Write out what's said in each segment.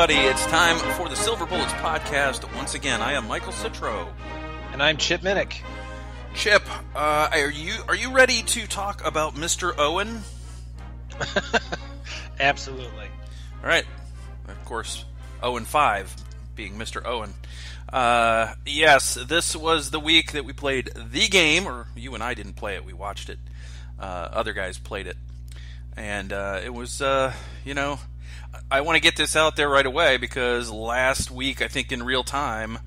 everybody. It's time for the Silver Bullets podcast. Once again, I am Michael Citro. And I'm Chip Minnick. Chip, uh, are you are you ready to talk about Mr. Owen? Absolutely. All right. Of course, Owen five being Mr. Owen. Uh, yes, this was the week that we played the game, or you and I didn't play it. We watched it. Uh, other guys played it, and uh, it was, uh, you know, I want to get this out there right away because last week, I think in real time,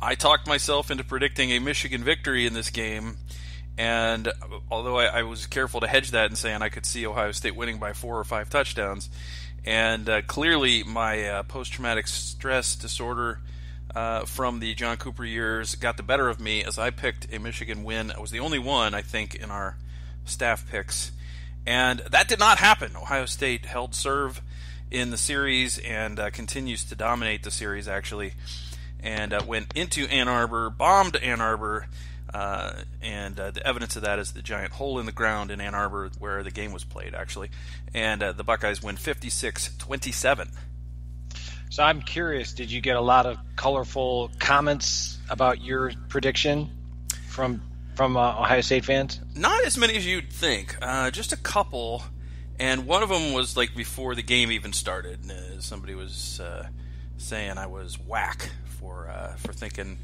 I talked myself into predicting a Michigan victory in this game. And although I, I was careful to hedge that and saying I could see Ohio State winning by four or five touchdowns, and uh, clearly my uh, post-traumatic stress disorder uh, from the John Cooper years got the better of me as I picked a Michigan win. I was the only one, I think, in our staff picks, and that did not happen. Ohio State held serve in the series and uh, continues to dominate the series actually, and uh, went into Ann Arbor, bombed Ann Arbor. Uh, and uh, the evidence of that is the giant hole in the ground in Ann Arbor where the game was played, actually. And uh, the Buckeyes win 56 27. So I'm curious, did you get a lot of colorful comments about your prediction from from uh, Ohio State fans? Not as many as you'd think. Uh, just a couple, and one of them was like before the game even started. Uh, somebody was uh, saying I was whack for uh, for thinking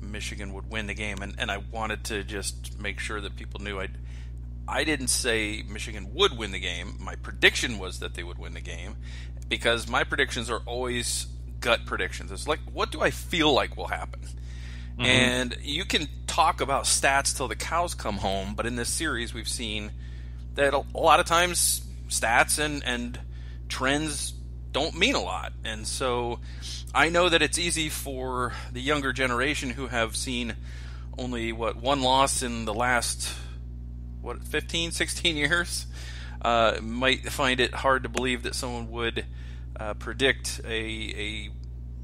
Michigan would win the game, and, and I wanted to just make sure that people knew I I didn't say Michigan would win the game. My prediction was that they would win the game, because my predictions are always gut predictions. It's like, what do I feel like will happen? Mm-hmm. And you can talk about stats till the cows come home, but in this series, we've seen that a lot of times stats and, and trends don't mean a lot. And so I know that it's easy for the younger generation who have seen only, what, one loss in the last, what, 15, 16 years uh, might find it hard to believe that someone would uh, predict a, a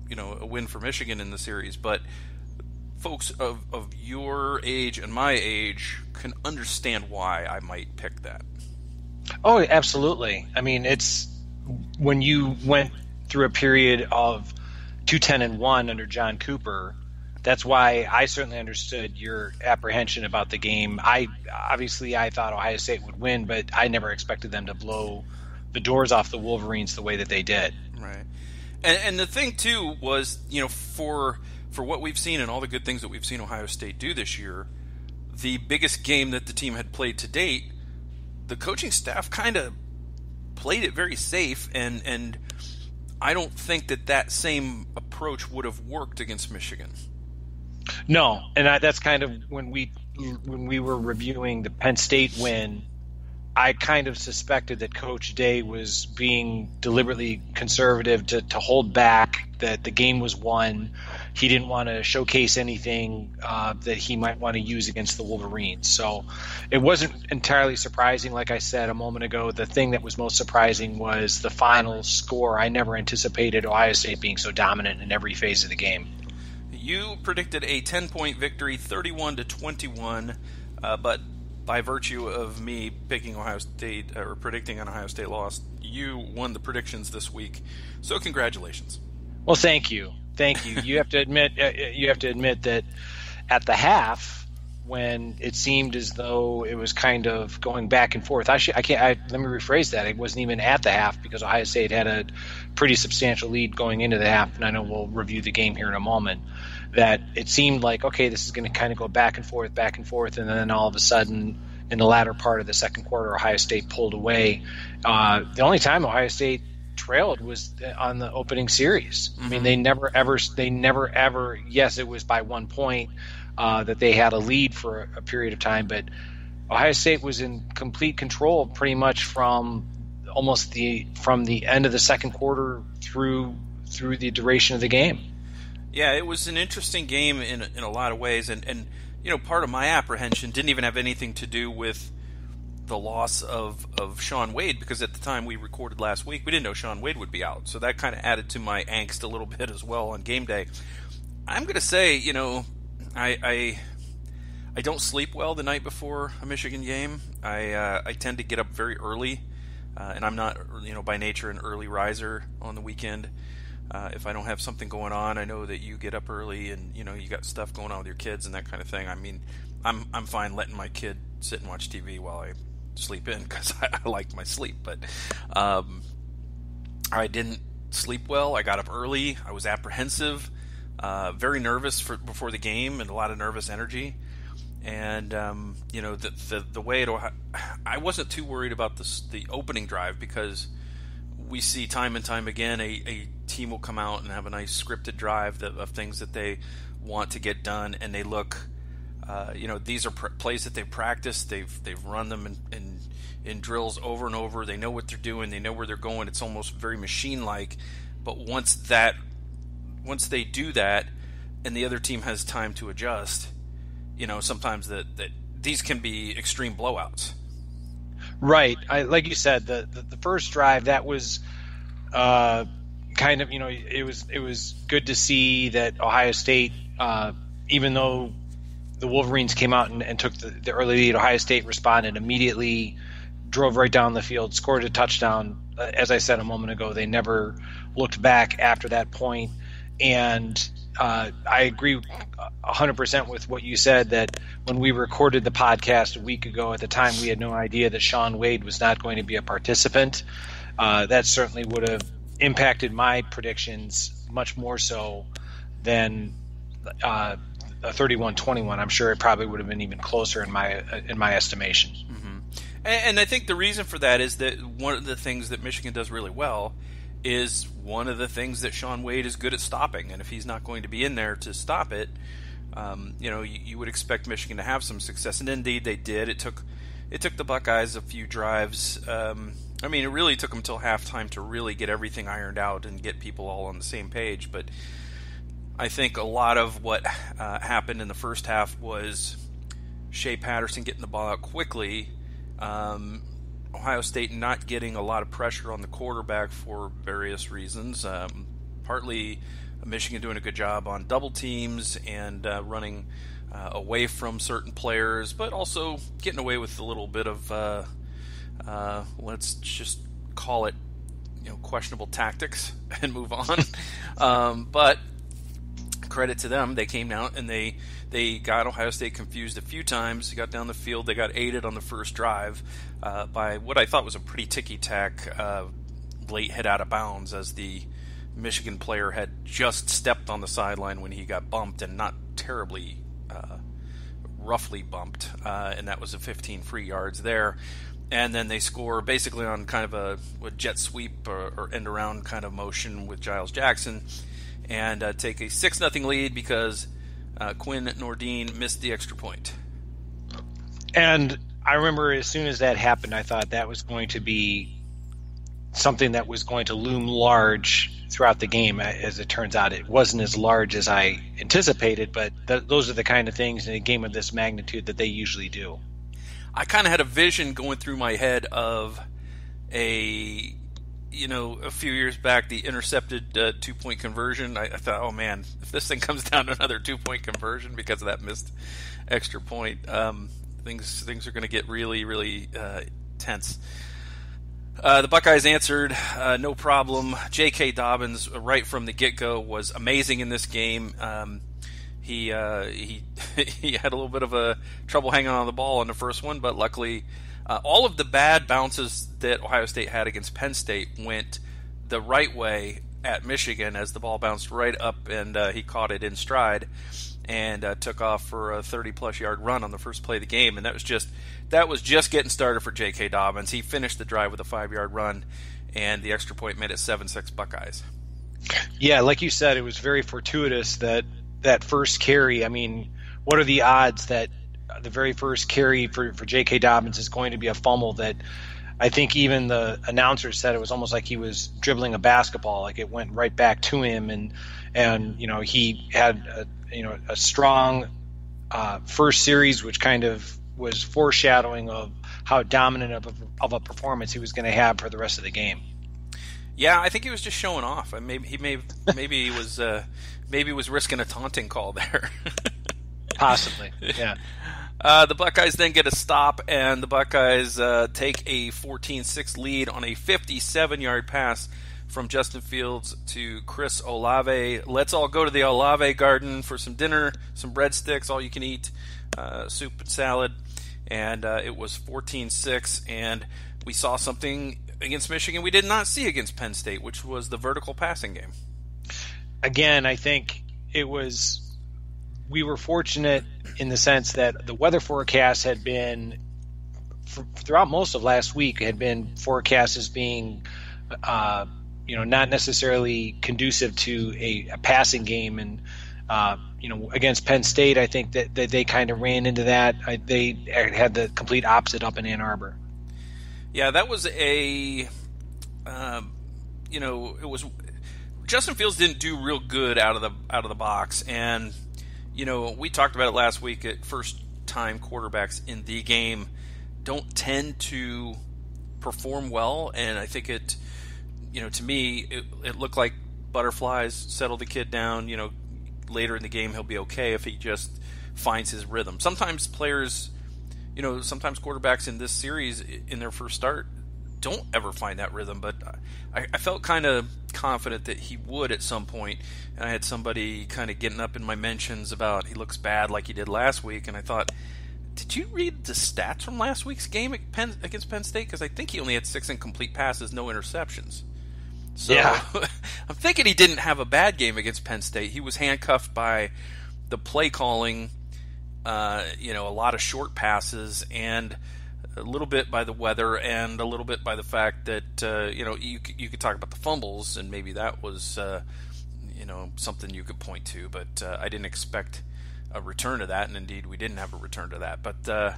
you know a win for Michigan in the series, but folks of, of your age and my age can understand why I might pick that. Oh, absolutely. I mean, it's when you went through a period of two ten and one under John Cooper that's why I certainly understood your apprehension about the game. I obviously I thought Ohio State would win, but I never expected them to blow the doors off the Wolverines the way that they did. Right. And, and the thing too was, you know, for for what we've seen and all the good things that we've seen Ohio State do this year, the biggest game that the team had played to date, the coaching staff kind of played it very safe and and I don't think that that same approach would have worked against Michigan. No, and I, that's kind of when we when we were reviewing the Penn State win. I kind of suspected that Coach Day was being deliberately conservative to, to hold back, that the game was won. He didn't want to showcase anything uh, that he might want to use against the Wolverines. So it wasn't entirely surprising. Like I said a moment ago, the thing that was most surprising was the final score. I never anticipated Ohio State being so dominant in every phase of the game you predicted a 10 point victory, 31 to 21, uh, but by virtue of me picking Ohio State or predicting an Ohio State loss, you won the predictions this week. So congratulations. Well, thank you, thank you. You have to admit, uh, uh, you have to admit that at the half, when it seemed as though it was kind of going back and forth. I, I can't. I, let me rephrase that. It wasn't even at the half because Ohio State had a pretty substantial lead going into the half, and I know we'll review the game here in a moment that it seemed like okay, this is going to kind of go back and forth, back and forth, and then all of a sudden, in the latter part of the second quarter, Ohio State pulled away. Uh, the only time Ohio State trailed was on the opening series. Mm-hmm. I mean, mm-hmm. they never ever, they never ever. Yes, it was by one point uh, that they had a lead for a, a period of time, but Ohio State was in complete control pretty much from almost the from the end of the second quarter through through the duration of the game. Yeah, it was an interesting game in in a lot of ways, and and you know part of my apprehension didn't even have anything to do with the loss of of Shaun Wade because at the time we recorded last week, we didn't know Shaun Wade would be out, so that kind of added to my angst a little bit as well on game day. I'm going to say, you know, I, I I don't sleep well the night before a Michigan game. I uh, I tend to get up very early uh, and I'm not, you know, by nature an early riser on the weekend. Uh, if I don't have something going on, I know that you get up early and you know you got stuff going on with your kids and that kind of thing. I mean, I'm I'm fine letting my kid sit and watch TV while I sleep in because I, I, like my sleep. But um, I didn't sleep well. I got up early. I was apprehensive, uh, very nervous for before the game, and a lot of nervous energy. And um, you know the, the the way it, I wasn't too worried about the the opening drive because we see time and time again a, a team will come out and have a nice scripted drive that, of things that they want to get done, and they look. Uh, you know, these are pr- plays that they've practiced. They've they've run them in, in, in drills over and over. They know what they're doing. They know where they're going. It's almost very machine like. But once that, once they do that, and the other team has time to adjust, you know, sometimes that that these can be extreme blowouts. Right. I, like you said, the, the, the first drive that was uh, kind of you know it was it was good to see that Ohio State, uh, even though the Wolverines came out and, and took the, the, early lead, Ohio State responded immediately, drove right down the field, scored a touchdown. Uh, as I said a moment ago, they never looked back after that point. and uh, I agree 100% with what you said that when we recorded the podcast a week ago, at the time we had no idea that Shaun Wade was not going to be a participant. Uh, that certainly would have impacted my predictions much more so than uh, 31-21. I'm sure it probably would have been even closer in my in my estimation. Mm-hmm. And, and I think the reason for that is that one of the things that Michigan does really well is one of the things that Shaun Wade is good at stopping. And if he's not going to be in there to stop it, um, you know, you, you, would expect Michigan to have some success. And indeed, they did. It took it took the Buckeyes a few drives. Um, I mean, it really took them until halftime to really get everything ironed out and get people all on the same page. But I think a lot of what uh, happened in the first half was Shea Patterson getting the ball out quickly. Um, Ohio State not getting a lot of pressure on the quarterback for various reasons. Um, partly Michigan doing a good job on double teams and uh, running uh, away from certain players, but also getting away with a little bit of uh, uh let's just call it you know questionable tactics and move on. um, but credit to them, they came out and they they got Ohio State confused a few times. They got down the field. They got aided on the first drive uh, by what I thought was a pretty ticky tack uh, late hit out of bounds as the Michigan player had just stepped on the sideline when he got bumped and not terribly uh, roughly bumped, uh, and that was a 15 free yards there. And then they score basically on kind of a, a jet sweep or, or, end around kind of motion with Giles Jackson, and uh, take a six nothing lead because uh, Quinn Nordin missed the extra point. And I remember as soon as that happened, I thought that was going to be something that was going to loom large throughout the game. As it turns out, it wasn't as large as I anticipated, but th- those are the kind of things in a game of this magnitude that they usually do. I kind of had a vision going through my head of a you know, a few years back, the intercepted uh, two point conversion. I, I, thought, oh man, if this thing comes down to another two point conversion because of that missed extra point, um, things things are going to get really, really uh, tense. Uh, the Buckeyes answered, uh, no problem. J.K. Dobbins, right from the get go, was amazing in this game. Um, he uh, he he had a little bit of a trouble hanging on the ball in the first one, but luckily uh, all of the bad bounces that Ohio State had against Penn State went the right way at Michigan as the ball bounced right up and uh, he caught it in stride and uh, took off for a 30 plus yard run on the first play of the game and that was just that was just getting started for J.K. Dobbins. He finished the drive with a five yard run and the extra point made it seven six Buckeyes. Yeah, like you said, it was very fortuitous that that first carry. I mean, what are the odds that the very first carry for, for J.K. Dobbins is going to be a fumble that I think even the announcer said it was almost like he was dribbling a basketball, like it went right back to him, and and you know he had a, you know a strong uh, first series, which kind of was foreshadowing of how dominant of a, of a performance he was going to have for the rest of the game. Yeah, I think he was just showing off. Maybe he may maybe he was uh, maybe he was risking a taunting call there. Possibly, yeah. Uh, the Buckeyes then get a stop, and the Buckeyes uh, take a 14-6 lead on a 57-yard pass from Justin Fields to Chris Olave. Let's all go to the Olave Garden for some dinner, some breadsticks, all you can eat, uh, soup and salad. And uh, it was 14-6, and we saw something against Michigan we did not see against Penn State, which was the vertical passing game. Again, I think it was we were fortunate in the sense that the weather forecast had been throughout most of last week had been forecast as being uh, you know not necessarily conducive to a, a passing game. And uh, you know against Penn State I think that, that they kind of ran into that. I, they had the complete opposite up in Ann Arbor. Yeah that was a um, you know it was Justin Fields didn't do real good out of the out of the box. And you know, we talked about it last week at first time quarterbacks in the game don't tend to perform well, and I think it, you know, to me, it, it looked like butterflies settle the kid down. You know, later in the game he'll be okay if he just finds his rhythm. Sometimes players, you know, sometimes quarterbacks in this series in their first start don't ever find that rhythm. But I, I felt kind of confident that he would at some point. And I had somebody kind of getting up in my mentions about he looks bad like he did last week, and I thought, did you read the stats from last week's game Penn, against Penn State? Because I think he only had six incomplete passes, no interceptions. So yeah. I'm thinking he didn't have a bad game against Penn State. He was handcuffed by the play calling, uh, you know, a lot of short passes and a little bit by the weather and a little bit by the fact that uh, you know you you could talk about the fumbles and maybe that was uh, you know something you could point to, but uh, I didn't expect a return to that, and indeed we didn't have a return to that. But uh,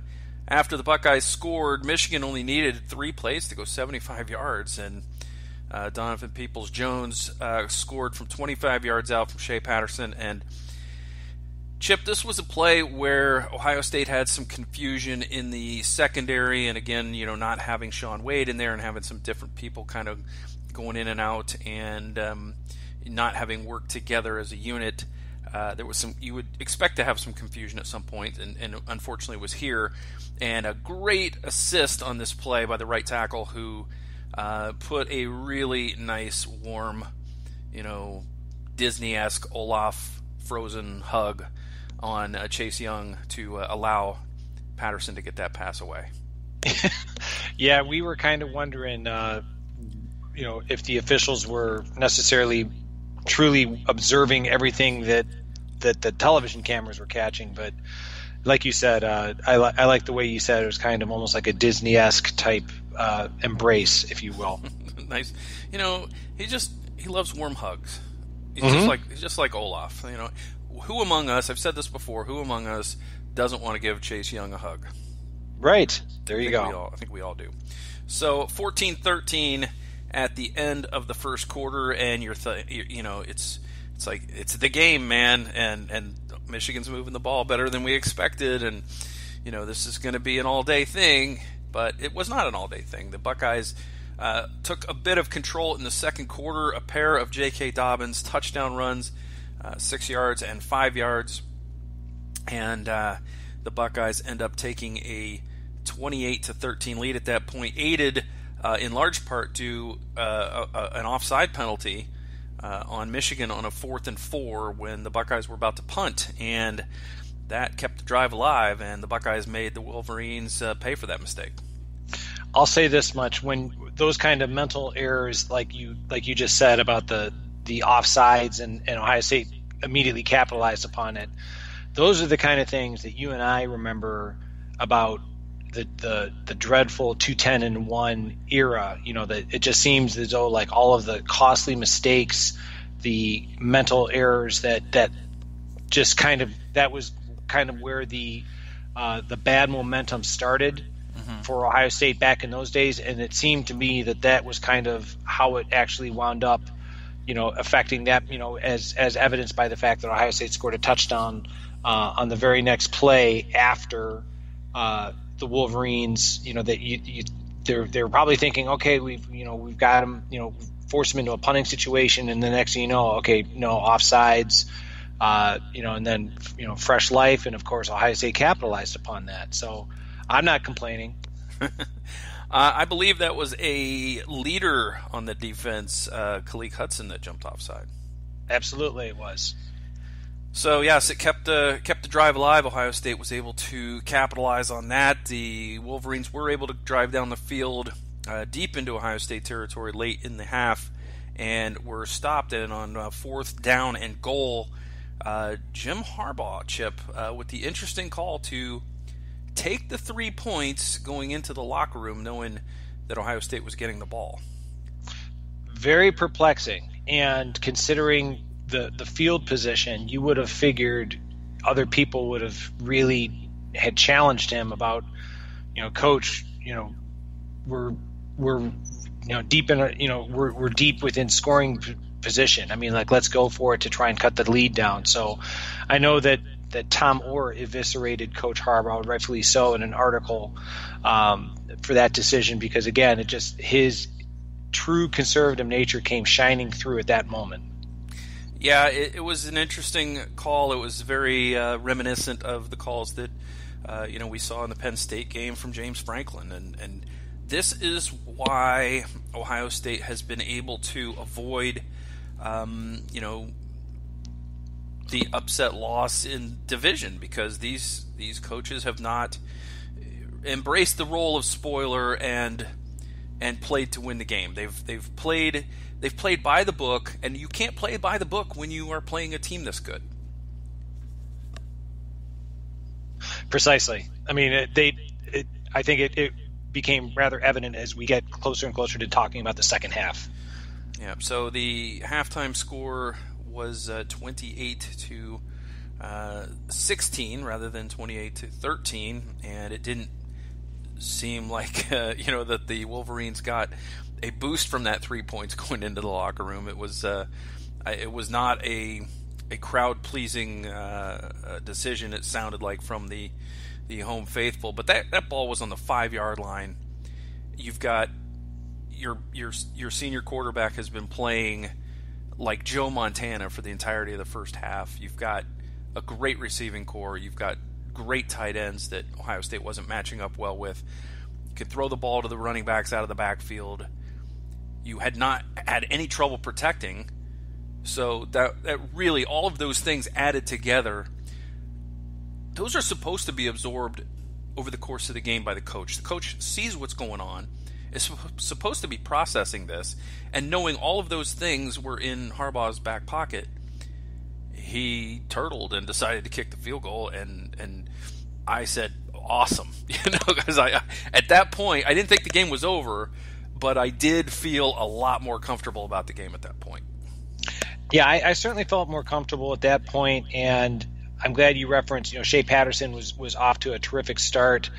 after the Buckeyes scored, Michigan only needed three plays to go 75 yards, and uh, Donovan Peoples Jones uh, scored from 25 yards out from Shea Patterson and Chip, this was a play where Ohio State had some confusion in the secondary, and again, you know, not having Shaun Wade in there and having some different people kind of going in and out, and um, not having worked together as a unit. Uh, there was some you would expect to have some confusion at some point, and, and unfortunately was here. And a great assist on this play by the right tackle, who uh, put a really nice, warm, you know, Disney-esque Olaf frozen hug on uh, Chase Young to uh, allow Patterson to get that pass away. yeah, we were kind of wondering, uh, you know, if the officials were necessarily truly observing everything that that the television cameras were catching, but like you said, uh, I, li- I like the way you said it was kind of almost like a Disney esque type uh, embrace, if you will. nice. You know, he just he loves warm hugs. He's mm-hmm. just like he's just like Olaf. You know, who among us, I've said this before, who among us doesn't want to give Chase Young a hug? Right. There you go. All, I think we all do. So 14-13 at the end of the first quarter, and you're, th- you know, it's it's like it's the game, man, and and Michigan's moving the ball better than we expected, and you know this is going to be an all-day thing, but it was not an all-day thing. The Buckeyes uh, took a bit of control in the second quarter. A pair of J.K. Dobbins touchdown runs uh, six yards and five yards. And uh, the Buckeyes end up taking a 28 to 13 lead at that point, aided uh, in large part to uh, a, a, an offside penalty uh, on Michigan on a fourth and four when the Buckeyes were about to punt. And that kept the drive alive, and the Buckeyes made the Wolverines uh, pay for that mistake. I'll say this much: when those kind of mental errors, like you like you just said about the the offsides and, and Ohio State immediately capitalized upon it. Those are the kind of things that you and I remember about the the, the dreadful 210 and 1 era, you know, that it just seems as though like all of the costly mistakes, the mental errors that that just kind of that was kind of where the uh, the bad momentum started mm-hmm. for Ohio State back in those days, and it seemed to me that that was kind of how it actually wound up you know, affecting that, you know, as as evidenced by the fact that Ohio State scored a touchdown uh, on the very next play after uh, the Wolverines. You know that you, you they're they're probably thinking, okay, we've you know we've got them, you know, force them into a punting situation, and the next thing you know, okay, no offsides. uh, you know, and then you know, fresh life, and of course, Ohio State capitalized upon that. So I'm not complaining. uh, I believe that was a leader on the defense, uh, Khaleke Hudson, that jumped offside. Absolutely, it was. So yes, it kept the kept the drive alive. Ohio State was able to capitalize on that. The Wolverines were able to drive down the field uh, deep into Ohio State territory late in the half, and were stopped. And on uh, fourth down and goal, uh, Jim Harbaugh chip uh, with the interesting call to take the three points going into the locker room, knowing that Ohio State was getting the ball. Very perplexing, and considering the the field position, you would have figured other people would have really had challenged him about, you know, coach, you know, we're we're you know deep in a, you know we're we're deep within scoring position. I mean, like let's go for it to try and cut the lead down. So, I know that that Tom Orr eviscerated Coach Harbaugh, rightfully so, in an article um, for that decision because again, it just his true conservative nature came shining through at that moment. Yeah, it, it was an interesting call. It was very uh, reminiscent of the calls that uh, you know we saw in the Penn State game from James Franklin, and and this is why Ohio State has been able to avoid, um, you know, the upset loss in division because these these coaches have not embraced the role of spoiler and and played to win the game. They've they've played they've played by the book, and you can't play by the book when you are playing a team this good. Precisely. I mean, it, they. It, I think it, it became rather evident as we get closer and closer to talking about the second half. Yeah. So the halftime score was uh, 28 to uh, 16 rather than 28 to 13, and it didn't seem like uh, you know that the Wolverines got a boost from that three points going into the locker room. It was it was not a a crowd pleasing uh, decision. It sounded like from the the home faithful, but that that ball was on the five yard line. You've got your your your senior quarterback has been playing like Joe Montana for the entirety of the first half. You've got a great receiving corps. You've got great tight ends that Ohio State wasn't matching up well with. You could throw the ball to the running backs out of the backfield. You had not had any trouble protecting. So that that really all of those things added together those are supposed to be absorbed over the course of the game by the coach. The coach sees what's going on, is supposed to be processing this, and knowing all of those things were in Harbaugh's back pocket, he turtled and decided to kick the field goal. And and I said, "Awesome," you know, because I at that point I didn't think the game was over, but I did feel a lot more comfortable about the game at that point. Yeah, I, I certainly felt more comfortable at that point, and I'm glad you referenced. You know, Shea Patterson was was off to a terrific start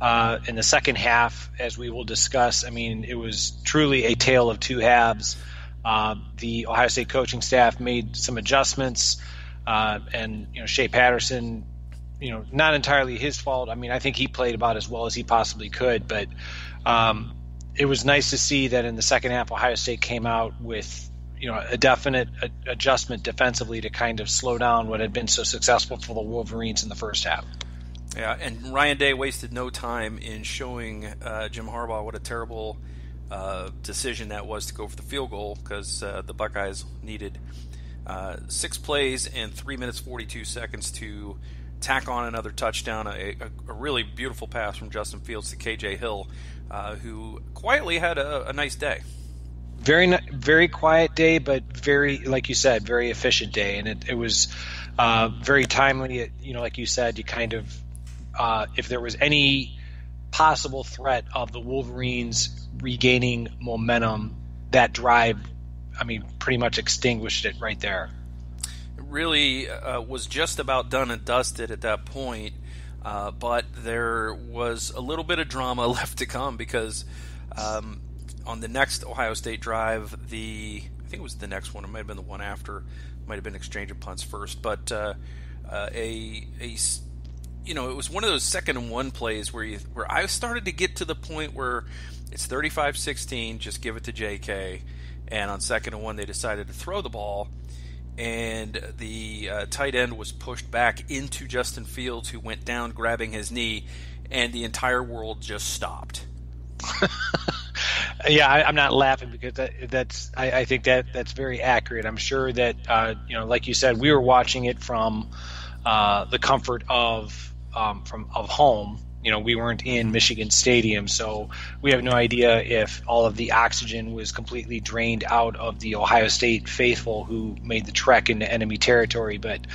uh, in the second half, as we will discuss. I mean, it was truly a tale of two halves. Uh, the Ohio State coaching staff made some adjustments, uh, and you know, Shea Patterson, you know, not entirely his fault. I mean, I think he played about as well as he possibly could, but um, it was nice to see that in the second half, Ohio State came out with you know a definite adjustment defensively to kind of slow down what had been so successful for the Wolverines in the first half. Yeah, and Ryan Day wasted no time in showing uh, Jim Harbaugh what a terrible uh, decision that was to go for the field goal because uh, the Buckeyes needed uh, six plays and three minutes forty two seconds to tack on another touchdown. A, a, a, really beautiful pass from Justin Fields to KJ Hill, uh, who quietly had a, a nice day very very quiet day, but very like you said, very efficient day, and it, it was uh, very timely. It, you know, like you said, you kind of uh, if there was any possible threat of the Wolverines regaining momentum, that drive, I mean, pretty much extinguished it right there. It really uh, was just about done and dusted at that point, uh, but there was a little bit of drama left to come because. Um, on the next Ohio State drive, the I think it was the next one. It might have been the one after. Might have been exchange of punts first, but uh, uh, a a you know it was one of those second and one plays where you where I started to get to the point where it's 35-16, just give it to J.K. And on second and one, they decided to throw the ball, and the uh, tight end was pushed back into Justin Fields, who went down grabbing his knee, and the entire world just stopped. yeah, I, am not laughing because that, that's I, I, think that that's very accurate. I'm sure that uh, you know, like you said, we were watching it from uh, the comfort of um, from of home. You know, we weren't in Michigan Stadium, so we have no idea if all of the oxygen was completely drained out of the Ohio State faithful who made the trek into enemy territory. But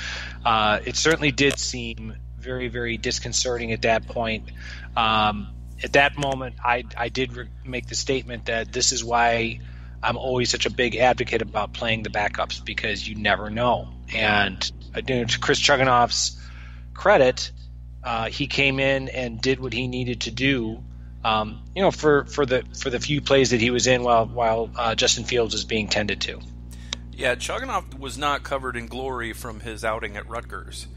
uh, it certainly did seem very, very disconcerting at that point. Um, at that moment, I, I did re- make the statement that this is why I'm always such a big advocate about playing the backups because you never know. And uh, to Chris Chugunov's credit, uh, he came in and did what he needed to do. Um, you know, for, for the for the few plays that he was in while while uh, Justin Fields was being tended to. Yeah, Chugunov was not covered in glory from his outing at Rutgers.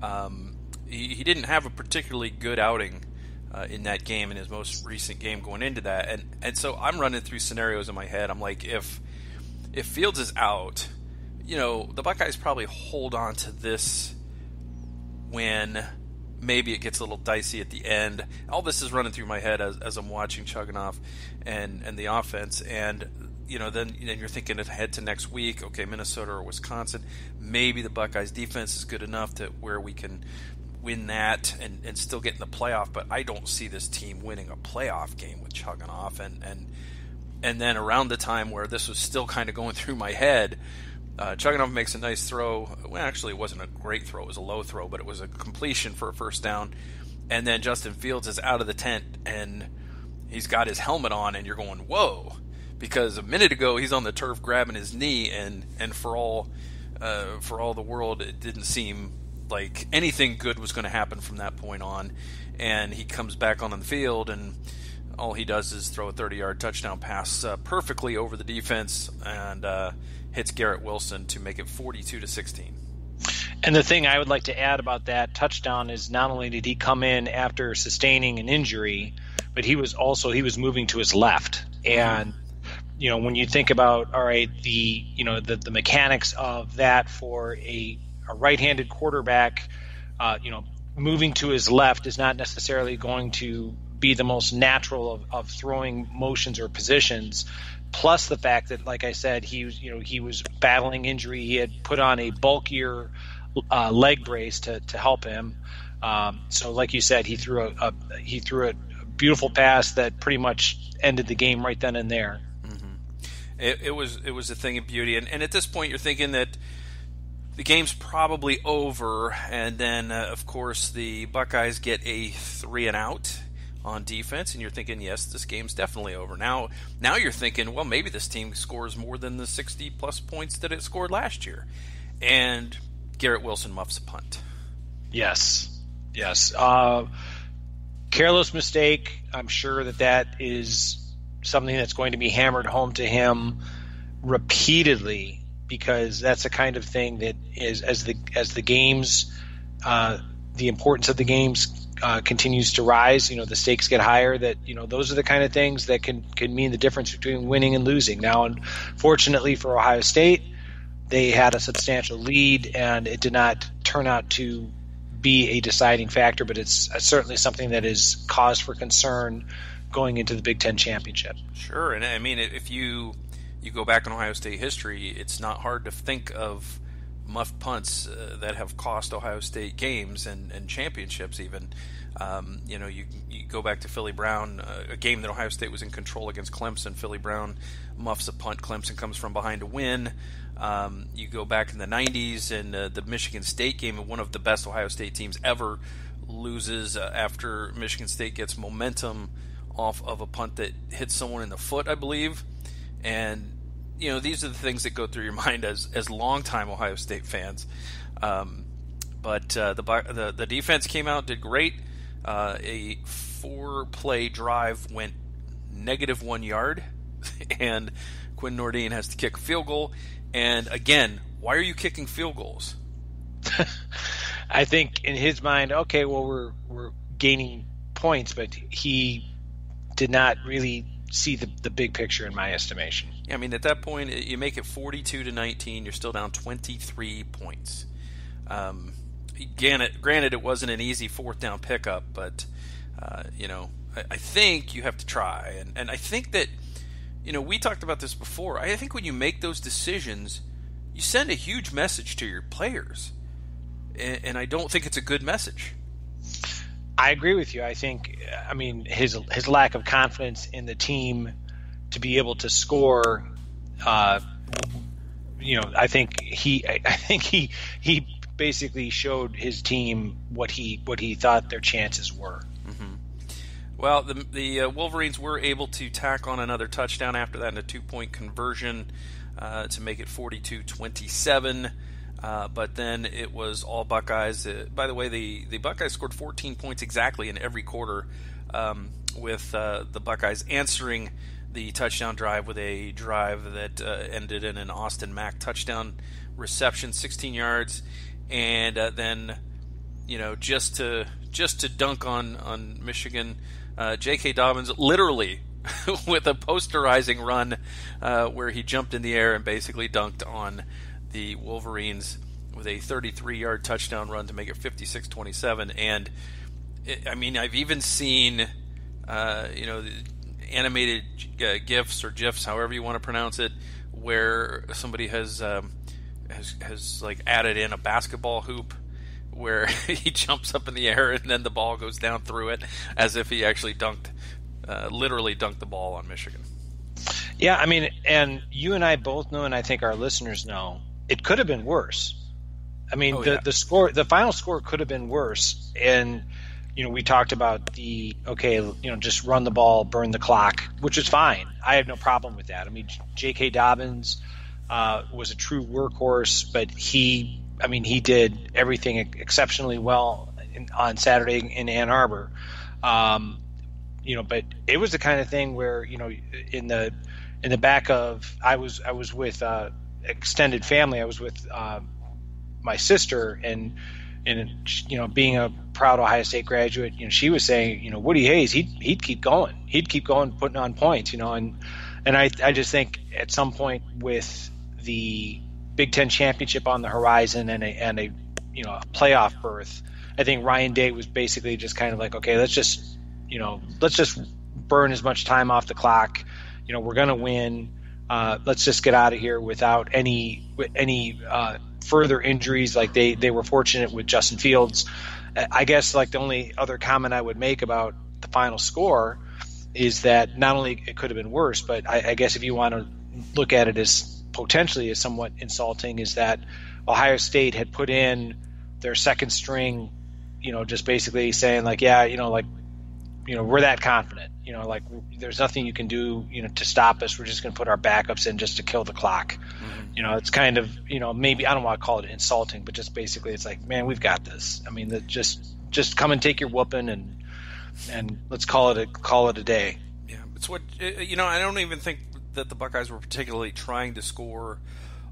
Um, he, he didn't have a particularly good outing uh, in that game in his most recent game going into that, and and so I'm running through scenarios in my head. I'm like, if if Fields is out, you know, the Buckeyes probably hold on to this when maybe it gets a little dicey at the end. All this is running through my head as, as I'm watching Chugunov and and the offense, and you know, then then you're thinking ahead to next week. Okay, Minnesota or Wisconsin. Maybe the Buckeyes defense is good enough to where we can win that and, and still get in the playoff, but I don't see this team winning a playoff game with Chugunov and and and then around the time where this was still kind of going through my head, uh, Chugunov makes a nice throw. Well, actually, it wasn't a great throw; it was a low throw, but it was a completion for a first down. And then Justin Fields is out of the tent and he's got his helmet on, and you're going, "Whoa!" Because a minute ago he's on the turf grabbing his knee, and and for all uh, for all the world, it didn't seem like anything good was going to happen from that point on. And he comes back on the field, and all he does is throw a 30 yard touchdown pass uh, perfectly over the defense and uh, hits Garrett Wilson to make it 42 to 16. And the thing I would like to add about that touchdown is not only did he come in after sustaining an injury, but he was also he was moving to his left. And you know, when you think about all right, the you know the the mechanics of that for a a right-handed quarterback, uh, you know, moving to his left is not necessarily going to be the most natural of, of throwing motions or positions. Plus the fact that, like I said, he was you know he was battling injury. He had put on a bulkier uh, leg brace to, to help him. Um, so, like you said, he threw a, a, he threw a beautiful pass that pretty much ended the game right then and there. Mm-hmm. It, it, was it was a thing of beauty, and, and at this point, you're thinking that the game's probably over, and then uh, of course the Buckeyes get a three and out on defense, and you're thinking, yes, this game's definitely over. Now, now you're thinking, well, maybe this team scores more than the 60 plus points that it scored last year, and Garrett Wilson muffs a punt. Yes, yes. Uh, careless mistake. I'm sure that that is something that's going to be hammered home to him repeatedly because that's the kind of thing that is as the as the games uh, the importance of the games uh, continues to rise. You know, the stakes get higher. That you know, those are the kind of things that can can mean the difference between winning and losing. Now, unfortunately for Ohio State, they had a substantial lead, and it did not turn out to be a deciding factor. But it's certainly something that is cause for concern going into the Big Ten championship. Sure, and I mean, if you you go back in Ohio State history, it's not hard to think of muffed punts uh, that have cost Ohio State games and, and championships. Even um, you know, you, you go back to Philly Brown, uh, a game that Ohio State was in control against Clemson. Philly Brown muffs a punt. Clemson comes from behind to win. Um, you go back in the '90s and uh, the Michigan State game, one of the best Ohio State teams ever loses uh, after Michigan State gets momentum off of a punt that hits someone in the foot, I believe and you know these are the things that go through your mind as as longtime Ohio State fans. Um, but uh, the, the, the defense came out did great. Uh, a four play drive went negative one yard, and Quinn Nordin has to kick a field goal. And again, why are you kicking field goals? I think in his mind, okay, well we're we're gaining points, but he did not really see the, the big picture in my estimation. I mean, at that point, you make it 42 to 19. You're still down 23 points. Um, granted, granted, it wasn't an easy fourth down pickup, but uh, you know, I, I, think you have to try. And and I think that you know we talked about this before. I think when you make those decisions, you send a huge message to your players, and, and I don't think it's a good message. I agree with you. I think, I mean, his his lack of confidence in the team to be able to score. Uh, you know, I think he, I think he, he basically showed his team what he what he thought their chances were. Mm-hmm. Well, the the uh, Wolverines were able to tack on another touchdown after that in a two point conversion uh, to make it 42-27. Uh, but then it was all Buckeyes. Uh, by the way, the, the Buckeyes scored 14 points exactly in every quarter, um, with uh, the Buckeyes answering the touchdown drive with a drive that uh, ended in an Austin Mack touchdown reception, 16 yards, and uh, then you know just to just to dunk on on Michigan, uh, J.K. Dobbins literally with a posterizing run where he jumped in the air and basically dunked on the Wolverines with a 33 yard touchdown run to make it 56 27. And it, I mean, I've even seen, uh, you know, animated uh, GIFs or GIFs, however you want to pronounce it, where somebody has, um, has, has like added in a basketball hoop where he jumps up in the air and then the ball goes down through it as if he actually dunked, uh, literally dunked the ball on Michigan. Yeah, I mean, and you and I both know, and I think our listeners know, it could have been worse. I mean, oh, the, yeah. the score, the final score could have been worse. And, you know, we talked about the, okay, you know, just run the ball, burn the clock, which is fine. I have no problem with that. I mean, J.K. Dobbins uh, was a true workhorse, but he, I mean, he did everything exceptionally well in, on Saturday in Ann Arbor. Um, you know, but it was the kind of thing where, you know, in the, in the back of, I was, I was with, uh, extended family. I was with uh, my sister, and and you know, being a proud Ohio State graduate, you know, she was saying, you know, Woody Hayes, he'd he'd keep going, he'd keep going, putting on points, you know, and and I I just think at some point with the Big Ten championship on the horizon and a and a you know a playoff berth, I think Ryan Day was basically just kind of like, okay, let's just you know let's just burn as much time off the clock. You know, we're gonna win uh, let's just get out of here without any any uh, further injuries. Like they they were fortunate with Justin Fields. I guess like the only other comment I would make about the final score is that not only it could have been worse, but I, I guess if you want to look at it as potentially as somewhat insulting, is that Ohio State had put in their second string, you know, just basically saying like, yeah, you know, like you know we're that confident you know like there's nothing you can do you know to stop us. We're just going to put our backups in just to kill the clock. Mm-hmm. you know it's kind of you know maybe i don't want to call it insulting but just basically it's like man we've got this. I mean the, just just come and take your whooping and and let's call it a call it a day. Yeah it's what you know i don't even think that the buckeyes were particularly trying to score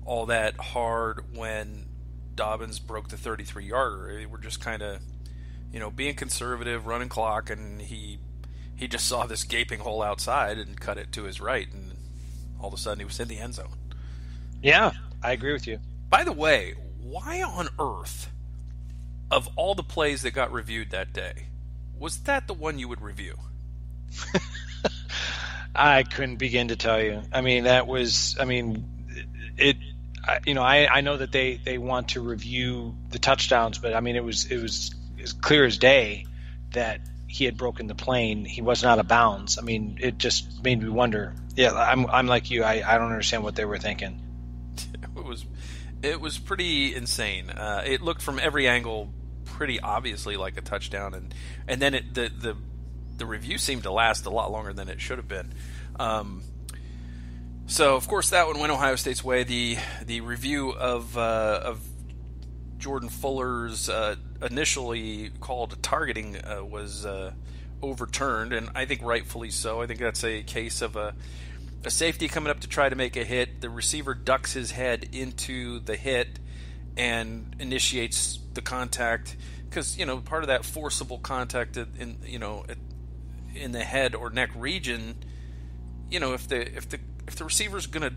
all that hard when dobbins broke the 33 yarder. They were just kind of you know, being conservative, running clock, and he he just saw this gaping hole outside and cut it to his right, and all of a sudden he was in the end zone. Yeah, I agree with you. By the way, why on earth, of all the plays that got reviewed that day, was that the one you would review? I couldn't begin to tell you. I mean, that was. I mean, it. you know, I, I know that they, they want to review the touchdowns, but I mean, it was it was as clear as day that he had broken the plane. He was not out of bounds. I mean, it just made me wonder. Yeah, I'm I'm like you. I, I don't understand what they were thinking. It was it was pretty insane. Uh, it looked from every angle pretty obviously like a touchdown, and and then it, the the the review seemed to last a lot longer than it should have been. Um, so of course that one went Ohio State's way. The the review of uh, of Jordan Fuller's uh, initially called targeting uh, was uh, overturned, and I think rightfully so. I think that's a case of a, a safety coming up to try to make a hit. The receiver ducks his head into the hit and initiates the contact because you know part of that forcible contact in you know in the head or neck region you know, if the if the if the receiver's going to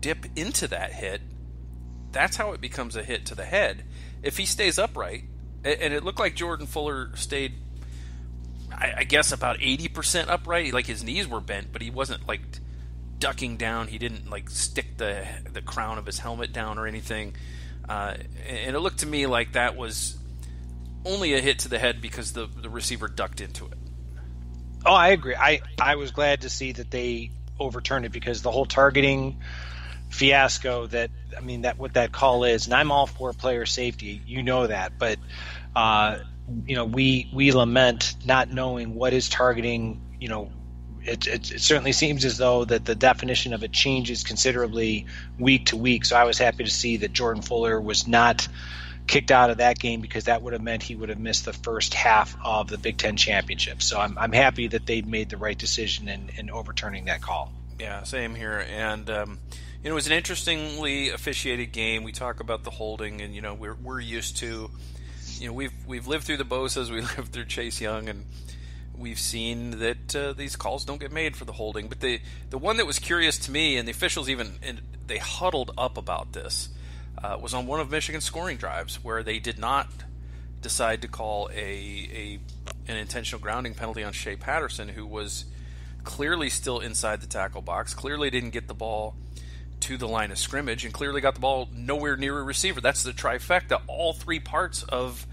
dip into that hit, that's how it becomes a hit to the head. If he stays upright, and it looked like Jordan Fuller stayed, I, I guess about eighty percent upright. Like his knees were bent, but he wasn't like ducking down. He didn't like stick the the crown of his helmet down or anything. Uh, and it looked to me like that was only a hit to the head because the the receiver ducked into it. Oh, I agree. I I was glad to see that they overturned it because the whole targeting fiasco that I mean that what that call is, and I'm all for player safety. You know that, but uh, you know we we lament not knowing what is targeting. You know, it, it, it, certainly seems as though that the definition of it changes considerably week to week. So I was happy to see that Jordan Fuller was not kicked out of that game because that would have meant he would have missed the first half of the Big Ten championship. So I'm, I'm happy that they made the right decision in, in overturning that call. Yeah, same here. And um, you know, it was an interestingly officiated game. We talk about the holding, and you know, we're we're used to, you know, we've we've lived through the Bosa's, we lived through Chase Young, and we've seen that uh, these calls don't get made for the holding. But the the one that was curious to me, and the officials even they huddled up about this uh, was on one of Michigan's scoring drives where they did not decide to call a, a an intentional grounding penalty on Shea Patterson, who was clearly still inside the tackle box, clearly didn't get the ball to the line of scrimmage, and clearly got the ball nowhere near a receiver. That's the trifecta. All three parts of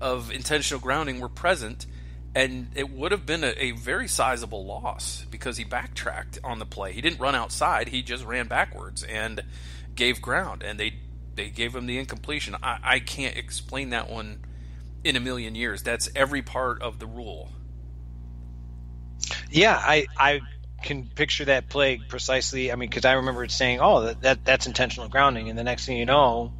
of intentional grounding were present, and it would have been a, a very sizable loss because he backtracked on the play. He didn't run outside; he just ran backwards and gave ground, and they they gave him the incompletion. I, I can't explain that one in a million years. That's every part of the rule. Yeah, I I can picture that play precisely. I mean, because I remember it saying, "Oh, that, that that's intentional grounding," and the next thing you know,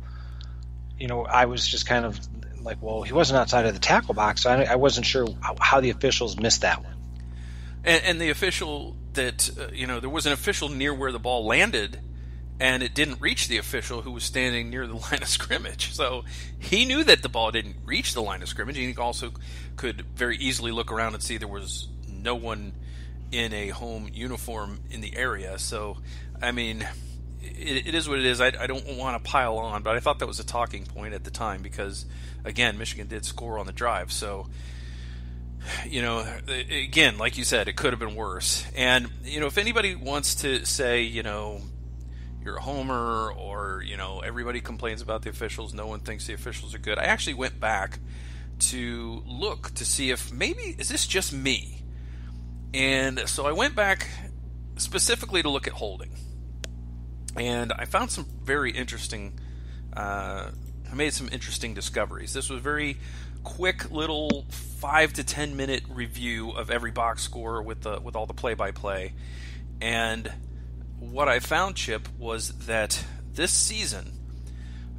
you know, I was just kind of like, "Well, he wasn't outside of the tackle box," so I, I wasn't sure how, the officials missed that one. And, and the official that uh, you know, there was an official near where the ball landed and it didn't reach the official who was standing near the line of scrimmage. So he knew that the ball didn't reach the line of scrimmage. and He also could very easily look around and see there was no one in a home uniform in the area. So, I mean, it, it is what it is. I, I don't want to pile on, but I thought that was a talking point at the time because, again, Michigan did score on the drive. So, you know, again, like you said, it could have been worse. And, you know, if anybody wants to say, you know, you're a homer or you know everybody complains about the officials no one thinks the officials are good i actually went back to look to see if maybe is this just me and so i went back specifically to look at holding. And i found some very interesting uh, i made some interesting discoveries. This was a very quick little five to ten minute review of every box score with the with all the play by play and what I found, Chip, was that this season,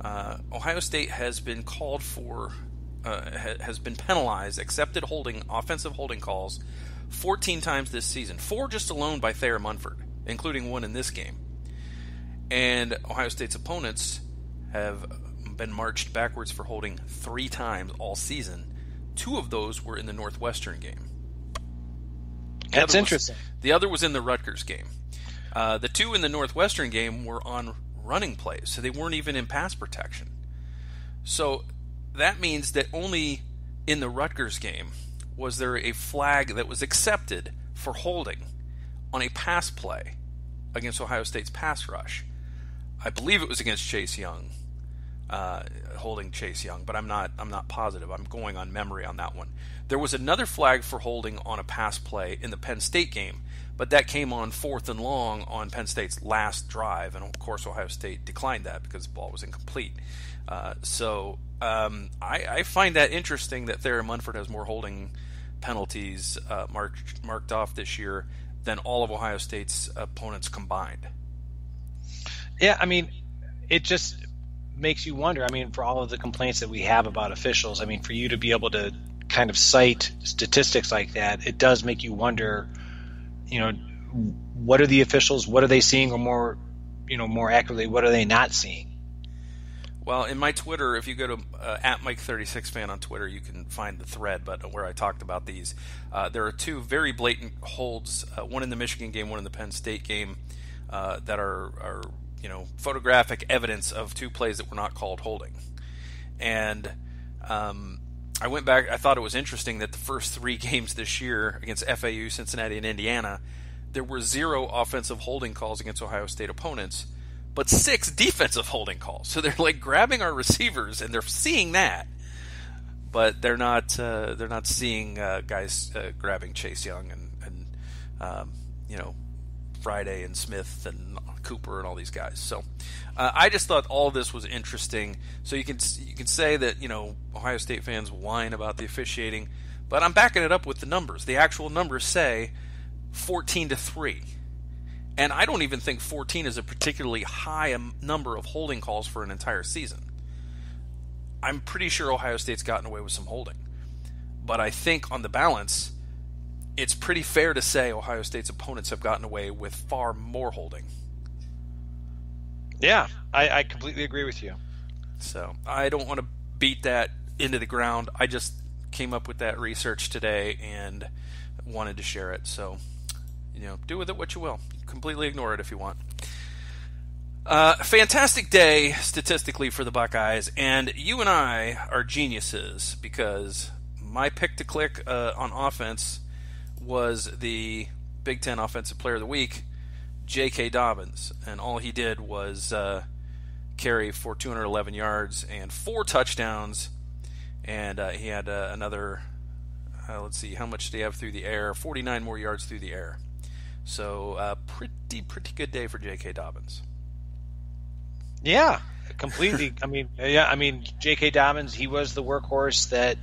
uh, Ohio State has been called for, uh, has been penalized, accepted holding, offensive holding calls 14 times this season. Four just alone by Thayer Munford, including one in this game. And Ohio State's opponents have been marched backwards for holding three times all season. Two of those were in the Northwestern game. The That's interesting. Was, the other was in the Rutgers game. Uh, the two in the Northwestern game were on running plays, so they weren't even in pass protection. So that means that only in the Rutgers game was there a flag that was accepted for holding on a pass play against Ohio State's pass rush. I believe it was against Chase Young, uh, holding Chase Young, but I'm not I'm not positive. I'm going on memory on that one. There was another flag for holding on a pass play in the Penn State game but that came on fourth and long on Penn State's last drive, and of course Ohio State declined that because the ball was incomplete. Uh, so um, I, I, find that interesting that Thayer Munford has more holding penalties uh, marked marked off this year than all of Ohio State's opponents combined. Yeah, I mean, it just makes you wonder. I mean, for all of the complaints that we have about officials, I mean, for you to be able to kind of cite statistics like that, it does make you wonder you know, what are the officials? What are they seeing, or more, you know, more accurately, what are they not seeing? Well, in my Twitter, if you go to uh, at Mike36fan on Twitter, you can find the thread, but where I talked about these. Uh, there are two very blatant holds, uh, one in the Michigan game, one in the Penn State game, uh, that are, are you know photographic evidence of two plays that were not called holding. And um, I went back. I thought it was interesting that the first three games this year against FAU, Cincinnati, and Indiana, there were zero offensive holding calls against Ohio State opponents but six defensive holding calls. So they're like grabbing our receivers, and they're seeing that, but they're not uh, they're not seeing uh, guys uh, grabbing Chase Young and and um, you know Friday and Smith and Cooper and all these guys. So uh, I just thought all this was interesting. So you can you can say that you know Ohio State fans whine about the officiating, but I'm backing it up with the numbers. The actual numbers say 14 to three. And I don't even think 14 is a particularly high number of holding calls for an entire season. I'm pretty sure Ohio State's gotten away with some holding. But I think on the balance, it's pretty fair to say Ohio State's opponents have gotten away with far more holding. Yeah, I, I completely agree with you. So I don't want to beat that into the ground. I just came up with that research today and wanted to share it. So, you know, do with it what you will completely ignore it if you want. Uh, fantastic day statistically for the Buckeyes, and you and I are geniuses because my pick to click uh, on offense was the Big Ten Offensive Player of the Week, J.K. Dobbins, and all he did was uh, carry for 211 yards and four touchdowns, and uh, he had uh, another. Uh, let's see, how much did he have through the air? 49 more yards through the air. So, uh, pretty pretty good day for J.K. Dobbins. Yeah, completely. I mean, yeah, I mean, J.K. Dobbins, he was the workhorse that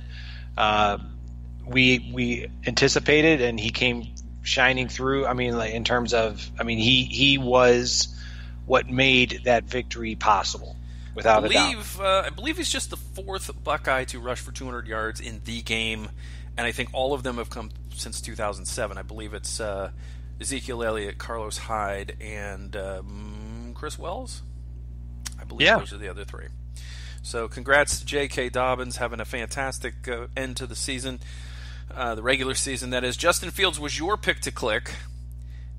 uh, we we anticipated, and he came shining through. I mean, like in terms of, I mean, he he was what made that victory possible. Without I believe, a doubt. Uh, I believe he's just the fourth Buckeye to rush for 200 yards in the game, and I think all of them have come since 2007. I believe it's uh, Ezekiel Elliott, Carlos Hyde, and um, Chris Wells. I believe yeah. those are the other three. So, congrats to J.K. Dobbins having a fantastic uh, end to the season, uh, the regular season. That is, Justin Fields was your pick to click,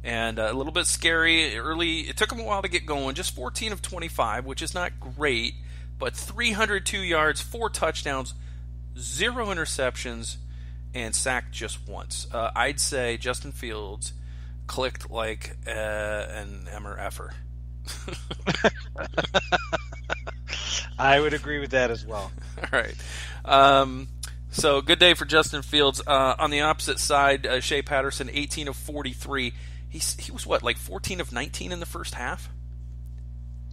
and uh, a little bit scary early. It took him a while to get going. Just 14 of 25, which is not great, but 302 yards, four touchdowns, zero interceptions, and sacked just once. Uh, I'd say Justin Fields clicked like uh, an Emmer effer. I would agree with that as well. All right. Um, so good day for Justin Fields. Uh, on the opposite side, uh, Shea Patterson, 18 of 43. He's, he was what, like 14 of 19 in the first half?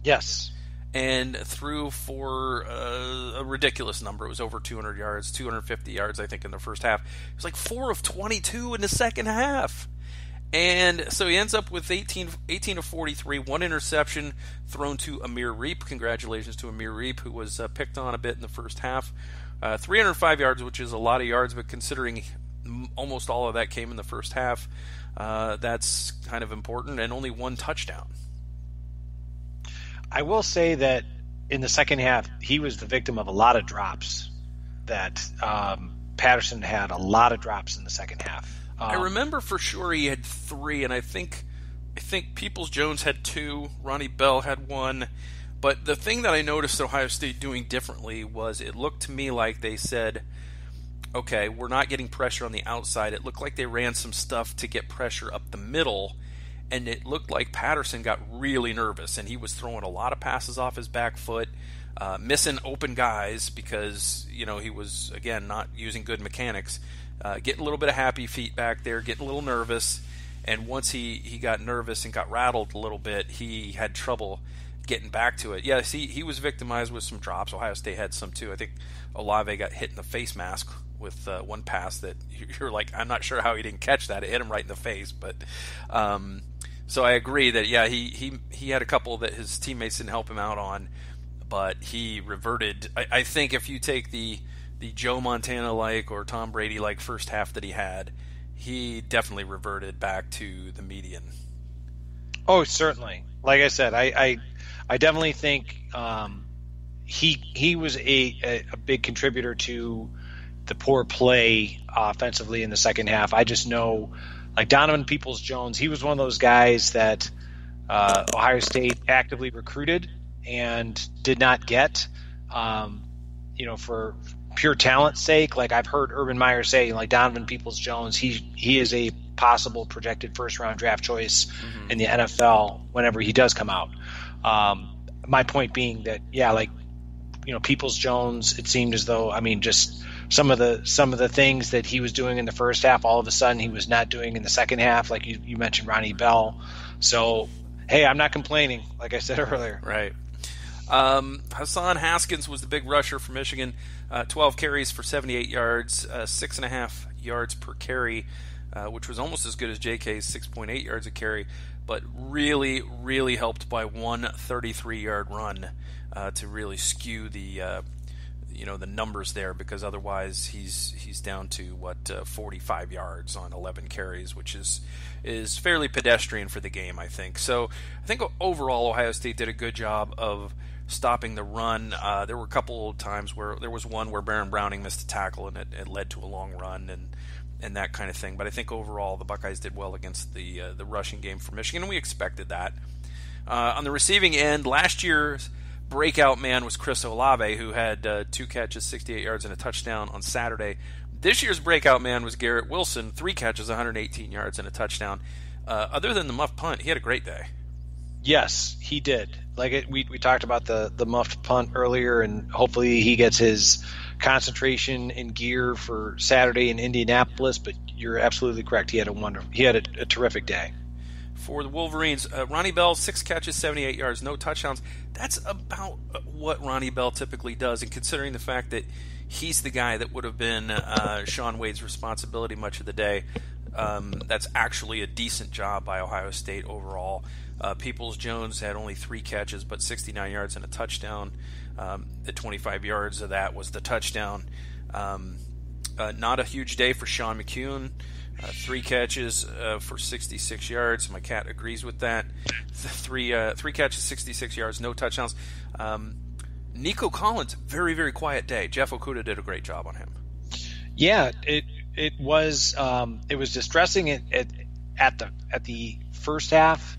Yes. And threw for uh, a ridiculous number. It was over 200 yards, 250 yards, I think, in the first half. It was like 4 of 22 in the second half. And so he ends up with 18, 18 of 43, one interception thrown to Amir Riep. Congratulations to Amir Riep, who was uh, picked on a bit in the first half. Uh, 305 yards, which is a lot of yards, but considering almost all of that came in the first half, uh, that's kind of important, and only one touchdown. I will say that in the second half, he was the victim of a lot of drops. That um, Patterson had a lot of drops in the second half. Um, I remember for sure he had three, and I think I think Peoples Jones had two, Ronnie Bell had one. But the thing that I noticed Ohio State doing differently was it looked to me like they said, okay, we're not getting pressure on the outside. It looked like they ran some stuff to get pressure up the middle, and it looked like Patterson got really nervous, and he was throwing a lot of passes off his back foot. Uh, missing open guys because you know he was again not using good mechanics uh, getting a little bit of happy feet back there, getting a little nervous. And once he, he got nervous and got rattled a little bit, he had trouble getting back to it. Yes, he, he was victimized with some drops. Ohio State had some too. I think Olave got hit in the face mask with uh, one pass that you're like, I'm not sure how he didn't catch that. It hit him right in the face. But um, so I agree that yeah, he, he he had a couple that his teammates didn't help him out on, but he reverted. I, I think if you take the the Joe Montana like or Tom Brady like first half that he had, he definitely reverted back to the median. Oh, certainly. Like I said, I I, I definitely think um, he he was a, a, a big contributor to the poor play offensively in the second half. I just know, like Donovan Peoples Jones, he was one of those guys that uh, Ohio State actively recruited and did not get. Um, you know, for pure talent sake, like I've heard Urban Meyer say, like Donovan Peoples Jones, he he is a possible projected first round draft choice mm-hmm. in the NFL whenever he does come out. Um, my point being that yeah, like you know, Peoples Jones, it seemed as though I mean just some of the some of the things that he was doing in the first half, all of a sudden he was not doing in the second half. Like you, you mentioned, Ronnie Bell. So hey, I'm not complaining. Like I said earlier, right. Um, Hassan Haskins was the big rusher for Michigan. Uh, 12 carries for 78 yards, uh, six and a half yards per carry, uh, which was almost as good as JK's 6.8 yards a carry, but really, really helped by one 33 yard run uh, to really skew the uh, you know the numbers there because otherwise he's he's down to what uh, 45 yards on 11 carries, which is is fairly pedestrian for the game, I think. So I think overall Ohio State did a good job of stopping the run. Uh, there were a couple of times where there was one where Baron Browning missed a tackle and it, it, led to a long run and and that kind of thing. But I think overall the Buckeyes did well against the uh, the rushing game for Michigan, and we expected that. Uh, on the receiving end, last year's breakout man was Chris Olave, who had uh, two catches, 68 yards, and a touchdown on Saturday. This year's breakout man was Garrett Wilson, three catches, 118 yards, and a touchdown. Uh, other than the muff punt, he had a great day. Yes, he did. Like it, we we talked about the the muffed punt earlier, and hopefully he gets his concentration and gear for Saturday in Indianapolis. But you're absolutely correct. He had a wonderful, he had a, a terrific day for the Wolverines. Uh, Ronnie Bell, six catches, 78 yards, no touchdowns. That's about what Ronnie Bell typically does, and considering the fact that he's the guy that would have been uh, Shaun Wade's responsibility much of the day, um, that's actually a decent job by Ohio State overall. Uh, Peoples Jones had only three catches, but 69 yards and a touchdown. Um, the 25 yards of that was the touchdown. Um, uh, not a huge day for Sean McKeon. Uh, three catches uh, for 66 yards. My cat agrees with that. Three uh, three catches, 66 yards, no touchdowns. Um, Nico Collins, very very quiet day. Jeff Okudah did a great job on him. Yeah, it it was um, it was distressing at, at, at the at the first half.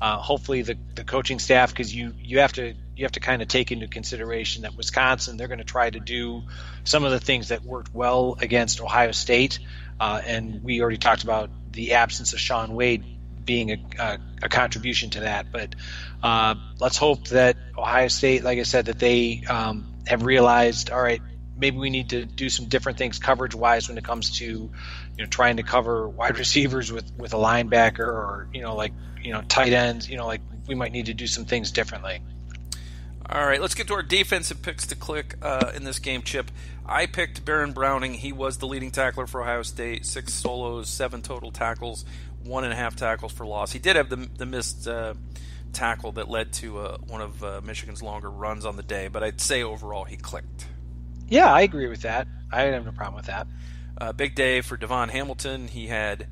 Uh, hopefully the, the coaching staff because you you have to you have to kind of take into consideration that Wisconsin they're going to try to do some of the things that worked well against Ohio State uh, and we already talked about the absence of Shaun Wade being a, a, a contribution to that. But uh, let's hope that Ohio State, like I said, that they um, have realized, all right, maybe we need to do some different things coverage wise when it comes to, you know, trying to cover wide receivers with with a linebacker or you know like you know tight ends. You know, like we might need to do some things differently. All right, let's get to our defensive picks to click uh, in this game, Chip. I picked Baron Browning. He was the leading tackler for Ohio State. Six solos, seven total tackles, one and a half tackles for loss. He did have the, the missed uh, tackle that led to uh, one of uh, Michigan's longer runs on the day, but I'd say overall he clicked. Yeah, I agree with that. I have no problem with that. Uh, big day for DaVon Hamilton. He had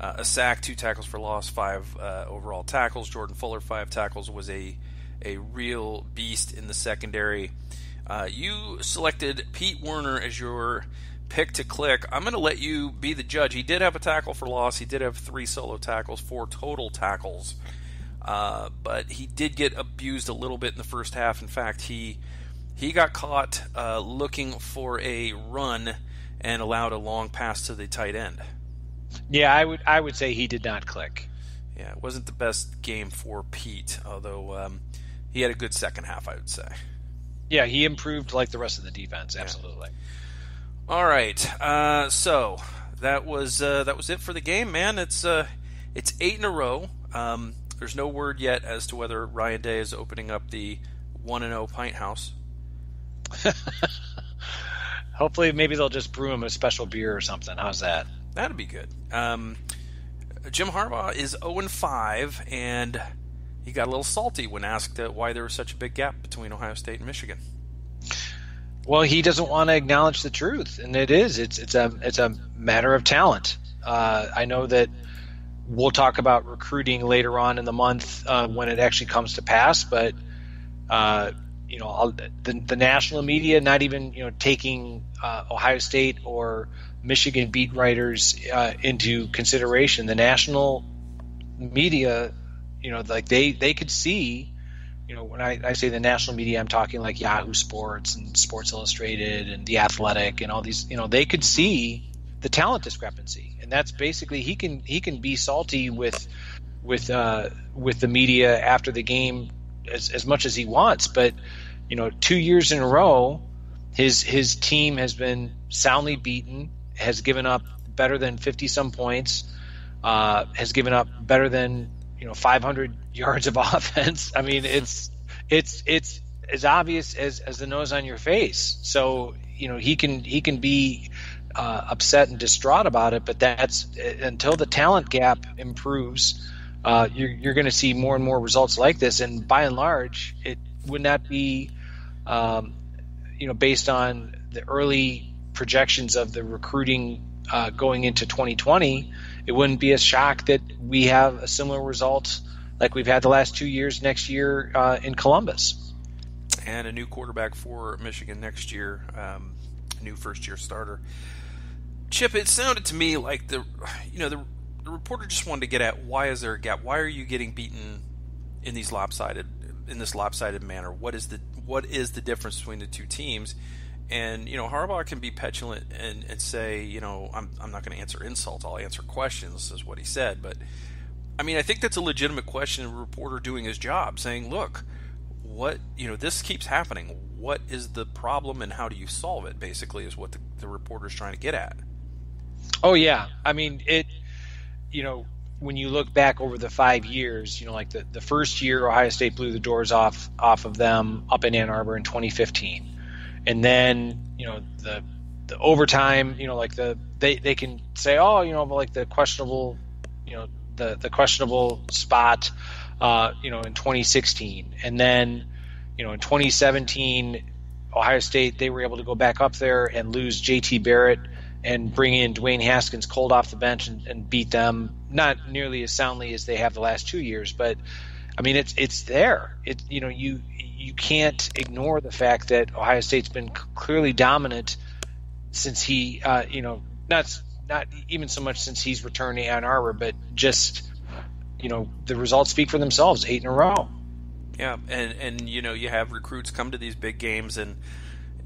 uh, a sack, two tackles for loss, five overall tackles. Jordan Fuller, five tackles, was a a real beast in the secondary. Uh, you selected Pete Werner as your pick to click. I'm going to let you be the judge. He did have a tackle for loss. He did have three solo tackles, four total tackles. Uh, but he did get abused a little bit in the first half. In fact, he he got caught uh, looking for a run and allowed a long pass to the tight end. Yeah, I would I would say he did not click. Yeah, it wasn't the best game for Pete, although um, he had a good second half, I would say. Yeah, he improved like the rest of the defense. Absolutely. Yeah. All right. Uh, so that was uh, that was it for the game, man. It's uh, it's eight in a row. Um, there's no word yet as to whether Ryan Day is opening up the one and zero oh pint house. Hopefully, maybe they'll just brew him a special beer or something. How's that? That'd be good. Um, Jim Harbaugh is 0 and 5, and he got a little salty when asked uh, why there was such a big gap between Ohio State and Michigan. Well, he doesn't want to acknowledge the truth, and it is. It's it's a it's a matter of talent. Uh, I know that we'll talk about recruiting later on in the month uh, when it actually comes to pass, but uh, you know the the national media not even you know taking uh, Ohio State or Michigan beat writers uh, into consideration. The national media, you know, like they they could see, you know, when I, I say the national media, I'm talking like Yahoo Sports and Sports Illustrated and The Athletic and all these, you know, they could see the talent discrepancy, and that's basically he can he can be salty with with uh, with the media after the game as, as much as he wants. But you know, two years in a row, his his team has been soundly beaten, has given up better than fifty some points, uh, has given up better than you know 500 yards of offense. I mean, it's it's it's as obvious as as the nose on your face. So you know he can he can be uh, upset and distraught about it, but that's until the talent gap improves uh, you're, you're going to see more and more results like this. And by and large, it would not be, um, you know, based on the early projections of the recruiting uh, going into 2020, it wouldn't be a shock that we have a similar result like we've had the last two years next year uh, in Columbus. And a new quarterback for Michigan next year, um, new first year starter. Chip, it sounded to me like the, you know, the the reporter just wanted to get at why is there a gap? Why are you getting beaten in these lopsided in this lopsided manner? What is the what is the difference between the two teams? And you know, Harbaugh can be petulant and, and say, you know, I'm I'm not going to answer insults. I'll answer questions, is what he said. But I mean, I think that's a legitimate question. A reporter doing his job, saying, look, what you know, this keeps happening. What is the problem, and how do you solve it? Basically, is what the, the reporter is trying to get at. Oh yeah, I mean it you know, when you look back over the five years, you know, like the, the first year Ohio State blew the doors off off of them up in Ann Arbor in 2015, and then you know the the overtime, you know, like the they they can say, oh, you know, like the questionable, you know, the the questionable spot, uh, you know, in 2016, and then you know in 2017, Ohio State they were able to go back up there and lose J.T. Barrett and bring in Dwayne Haskins cold off the bench and, and, beat them not nearly as soundly as they have the last two years, but I mean it's it's there. It you know you you can't ignore the fact that Ohio State's been clearly dominant since he uh, you know not not even so much since he's returned to Ann Arbor, but just you know the results speak for themselves. Eight in a row. Yeah, and and you know you have recruits come to these big games and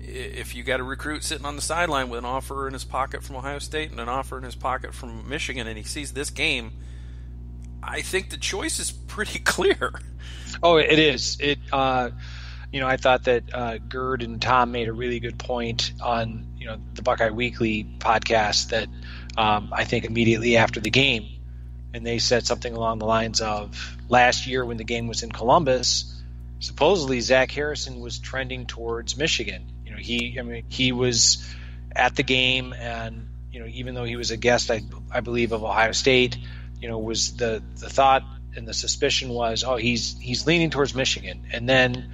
if you got a recruit sitting on the sideline with an offer in his pocket from Ohio State and an offer in his pocket from Michigan, and he sees this game, I think the choice is pretty clear. Oh, it is. It, uh, you know, I thought that uh, Gerd and Tom made a really good point on you know the Buckeye Weekly podcast that um, I think immediately after the game, and they said something along the lines of last year when the game was in Columbus. Supposedly, Zach Harrison was trending towards Michigan, you know, he I mean he was at the game, and you know, even though he was a guest, I I believe of Ohio State, you know, was the the thought and the suspicion was, oh, he's he's leaning towards Michigan, and then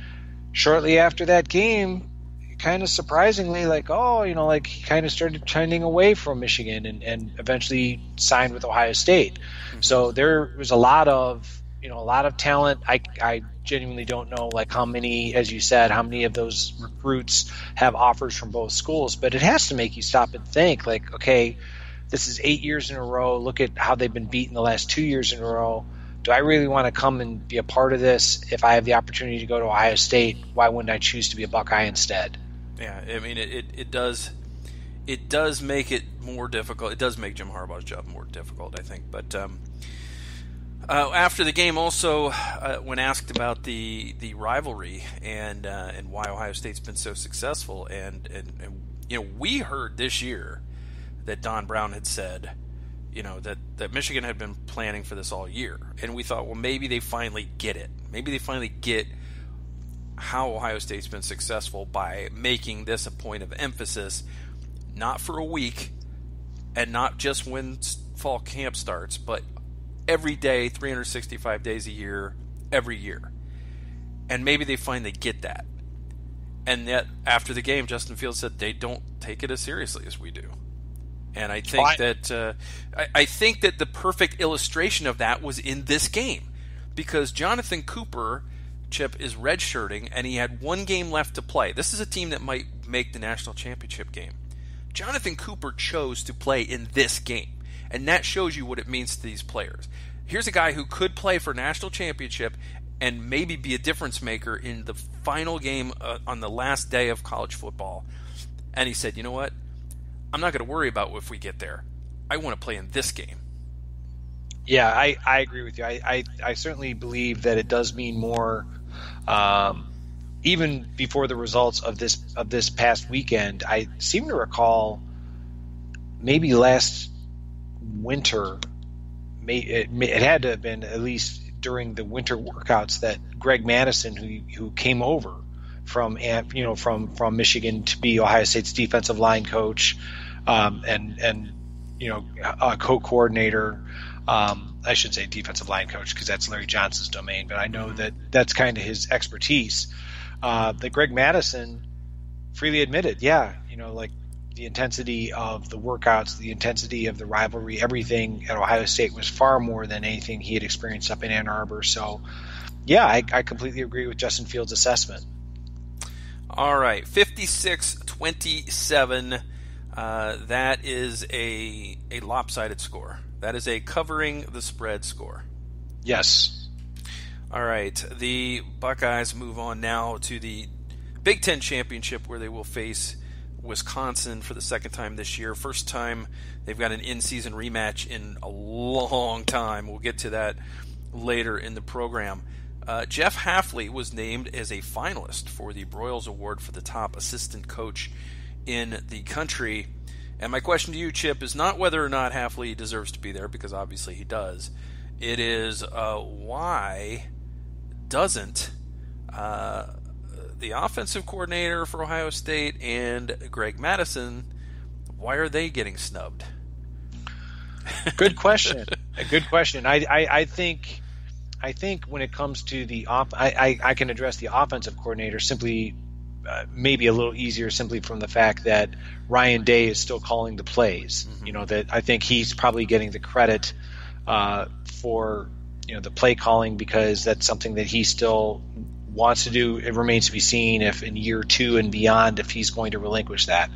shortly after that game, kind of surprisingly, like, oh, you know, like he kind of started trending away from Michigan and, and eventually signed with Ohio State. Mm-hmm. So there was a lot of, you know, a lot of talent. I, I genuinely don't know like how many, as you said, how many of those recruits have offers from both schools. But it has to make you stop and think, like, okay, this is eight years in a row. Look at how they've been beaten the last two years in a row. Do I really want to come and be a part of this? If I have the opportunity to go to Ohio State, why wouldn't I choose to be a Buckeye instead? Yeah, I mean, it, it, it does it does make it more difficult. It does make Jim Harbaugh's job more difficult, I think. But um, uh, after the game, also uh, when asked about the the rivalry and uh, and why Ohio State's been so successful, and, and, and you know we heard this year that Don Brown had said, you know that that Michigan had been planning for this all year, and we thought, well, maybe they finally get it. Maybe they finally get how Ohio State's been successful by making this a point of emphasis, not for a week, and not just when fall camp starts, but every day, 365 days a year, every year. And maybe they finally get that. And yet, after the game, Justin Fields said they don't take it as seriously as we do. And I think that uh, I, I think that the perfect illustration of that was in this game, because Jonathan Cooper Chip is redshirting, and he had one game left to play. This is a team that might make the national championship game. Jonathan Cooper chose to play in this game, and that shows you what it means to these players. Here's a guy who could play for national championship and maybe be a difference maker in the final game uh, on the last day of college football. And he said, "You know what? I'm not going to worry about if we get there. I want to play in this game." Yeah, I, I agree with you. I, I, I certainly believe that it does mean more. Um, even before the results of this of this past weekend, I seem to recall maybe last winter, may, it, it had to have been at least during the winter workouts that Greg Mattison, who who came over from you know from from Michigan to be Ohio State's defensive line coach, um, and and you know a co-coordinator um, I should say defensive line coach because that's Larry Johnson's domain, but I know that that's kind of his expertise. Uh, that Greg Mattison freely admitted, yeah, you know, like the intensity of the workouts, the intensity of the rivalry, everything at Ohio State was far more than anything he had experienced up in Ann Arbor. So, yeah, I, I completely agree with Justin Fields' assessment. All right, 56 27. Uh, that is a, a lopsided score. That is a covering the spread score. Yes. All right. The Buckeyes move on now to the Big Ten Championship where they will face Wisconsin for the second time this year. First time they've got an in season rematch in a long time. We'll get to that later in the program. Uh, Jeff Hafley was named as a finalist for the Broyles Award for the top assistant coach in the country. And my question to you, Chip, is not whether or not Hafley deserves to be there, because obviously he does. It is uh, why doesn't uh, the offensive coordinator for Ohio State and Greg Mattison, why are they getting snubbed? Good question. A good question. I, I, I think I think when it comes to the op, I, I, I can address the offensive coordinator simply maybe a little easier simply from the fact that Ryan Day is still calling the plays. Mm-hmm. You know that I think he's probably getting the credit uh, for you know the play calling because that's something that he still wants to do. It remains to be seen if in year two and beyond if he's going to relinquish that.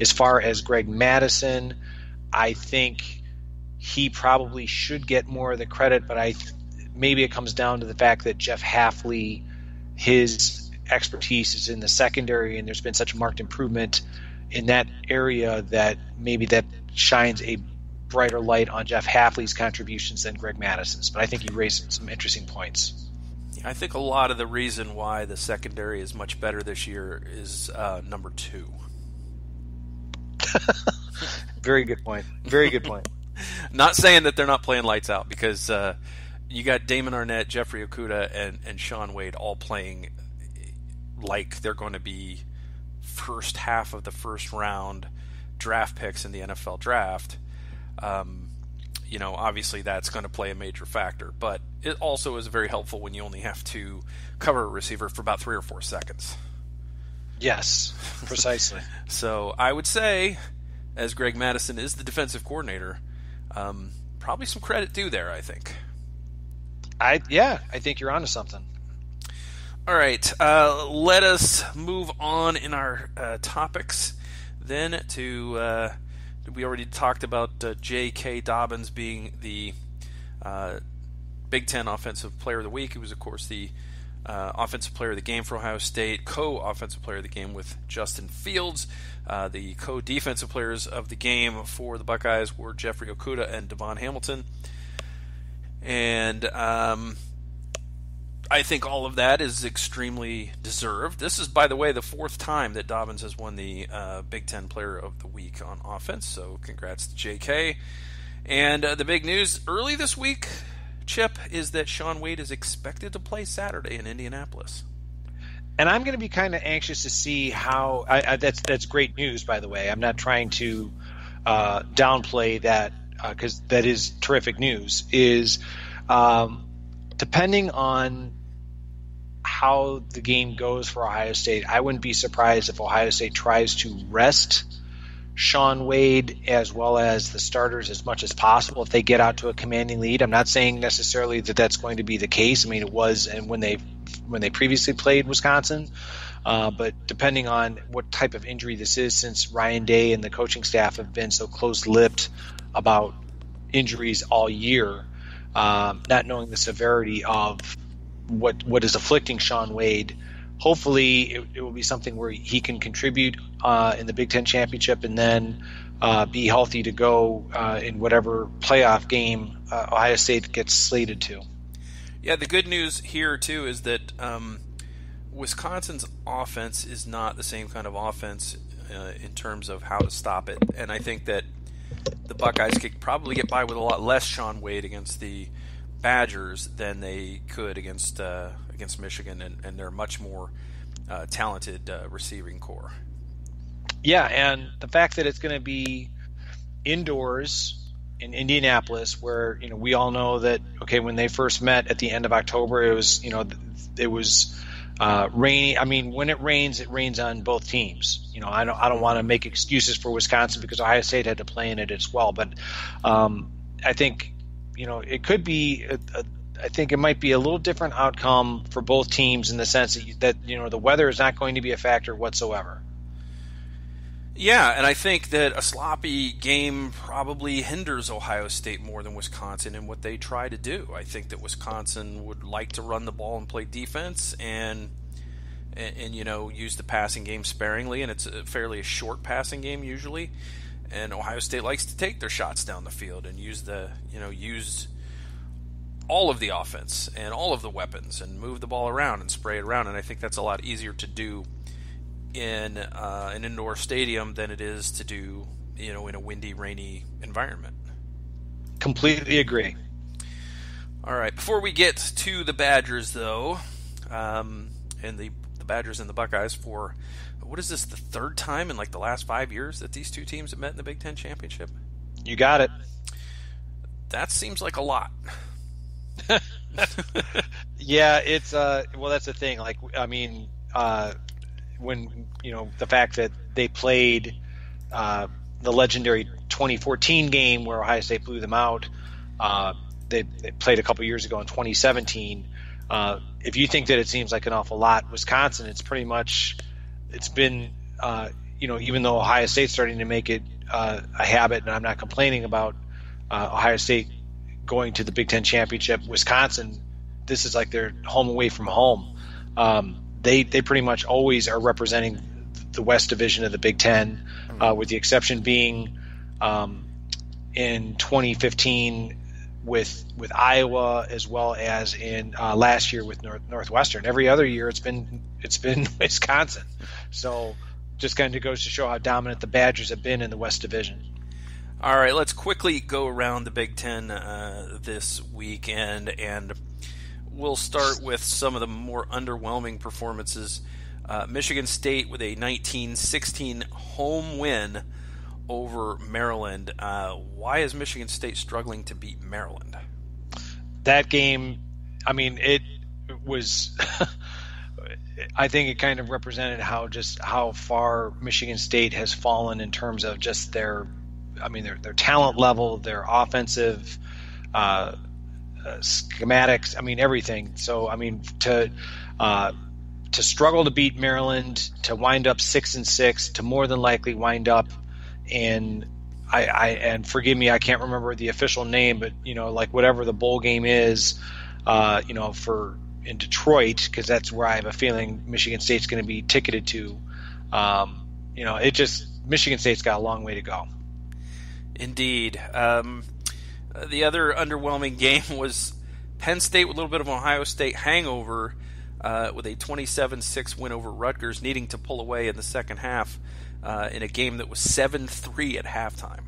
As far as Greg Mattison, I think he probably should get more of the credit, but I maybe it comes down to the fact that Jeff Hafley, his expertise is in the secondary, and there's been such marked improvement in that area that maybe that shines a brighter light on Jeff Hafley's contributions than Greg Mattison's. But I think you raised some interesting points. I think a lot of the reason why the secondary is much better this year is uh, number two. Very good point. Very good point. not saying that they're not playing lights out because uh, you got Damon Arnette, Jeffrey Okudah, and, and Shaun Wade all playing like they're going to be first half of the first round draft picks in the NFL draft, um, you know, obviously that's going to play a major factor. But it also is very helpful when you only have to cover a receiver for about three or four seconds. Yes, precisely. so I would say, as Greg Mattison is the defensive coordinator, um, probably some credit due there. I think. I yeah, I think you're onto something. All right, uh, let us move on in our uh, topics then to. Uh, we already talked about uh, J.K. Dobbins being the uh, Big Ten Offensive Player of the Week. He was, of course, the uh, Offensive Player of the Game for Ohio State, co Offensive Player of the Game with Justin Fields. the co Defensive Players of the Game for the Buckeyes were Jeffrey Okudah and DaVon Hamilton. And. Um, I think all of that is extremely deserved. This is, by the way, the fourth time that Dobbins has won the uh, Big Ten Player of the Week on offense. So, congrats to J.K. And uh, the big news early this week, Chip, is that Shaun Wade is expected to play Saturday in Indianapolis. And I'm going to be kind of anxious to see how. I, I, that's that's great news, by the way. I'm not trying to uh, downplay that because uh, that is terrific news. Is um, depending on how the game goes for Ohio State, I wouldn't be surprised if Ohio State tries to rest Shaun Wade as well as the starters as much as possible if they get out to a commanding lead. I'm not saying necessarily that that's going to be the case. I mean, it was, and when they when they previously played Wisconsin. Uh, but depending on what type of injury this is, since Ryan Day and the coaching staff have been so close-lipped about injuries all year, um, not knowing the severity of what what is afflicting Shaun Wade. Hopefully, it, it will be something where he can contribute uh, in the Big Ten championship, and then uh, be healthy to go uh, in whatever playoff game uh, Ohio State gets slated to. Yeah, the good news here too is that um, Wisconsin's offense is not the same kind of offense uh, in terms of how to stop it, and I think that the Buckeyes could probably get by with a lot less Shaun Wade against the Badgers than they could against uh, against Michigan, and, and they're much more uh, talented uh, receiving corps. Yeah, and the fact that it's going to be indoors in Indianapolis, where you know we all know that okay, when they first met at the end of October, it was you know it was uh, rainy. I mean, when it rains, it rains on both teams. You know, I don't I don't want to make excuses for Wisconsin because Ohio State had to play in it as well, but um, I think you know it could be. A, a, I think it might be a little different outcome for both teams in the sense that, you, that you know the weather is not going to be a factor whatsoever. Yeah, and I think that a sloppy game probably hinders Ohio State more than Wisconsin in what they try to do. I think that Wisconsin would like to run the ball and play defense and and, and you know use the passing game sparingly and it's a fairly short passing game usually. And Ohio State likes to take their shots down the field and use the, you know, use all of the offense and all of the weapons and move the ball around and spray it around and I think that's a lot easier to do in uh, an indoor stadium than it is to do, you know, in a windy, rainy environment. Completely agree. All right. Before we get to the Badgers, though, um, and the the Badgers and the Buckeyes for what is this the third time in like the last five years that these two teams have met in the Big Ten championship? You got it. That seems like a lot. yeah, it's uh well that's the thing. Like I mean, uh when you know the fact that they played uh, the legendary 2014 game where Ohio State blew them out. Uh, they, they, played a couple years ago in 2017. Uh, if you think that it seems like an awful lot, Wisconsin, it's pretty much it's been uh, you know even though Ohio State's starting to make it uh, a habit, and I'm not complaining about uh, Ohio State going to the Big Ten championship. Wisconsin, this is like their home away from home. Um, they they pretty much always are representing the West Division of the Big Ten, uh, with the exception being um, in 2015 with with Iowa as well as in uh, last year with North, Northwestern. Every other year it's been it's been Wisconsin. So just kind of goes to show how dominant the Badgers have been in the West Division. All right, let's quickly go around the Big Ten uh, this weekend and we'll start with some of the more underwhelming performances. Uh, Michigan State with a 19-16 home win over Maryland. Uh, why is Michigan State struggling to beat Maryland? That game, I mean, it was. I think it kind of represented how just how far Michigan State has fallen in terms of just their, I mean, their their talent level, their offensive. Uh, schematics. I mean everything. So I mean to uh, to struggle to beat Maryland, to wind up six and six, to more than likely wind up in I, I and forgive me, I can't remember the official name, but you know like whatever the bowl game is, uh, you know for in Detroit because that's where I have a feeling Michigan State's going to be ticketed to. Um, you know, it just Michigan State's got a long way to go. Indeed. Um, the other underwhelming game was Penn State with a little bit of Ohio State hangover uh, with a 27 6 win over Rutgers, needing to pull away in the second half uh, in a game that was 7 3 at halftime.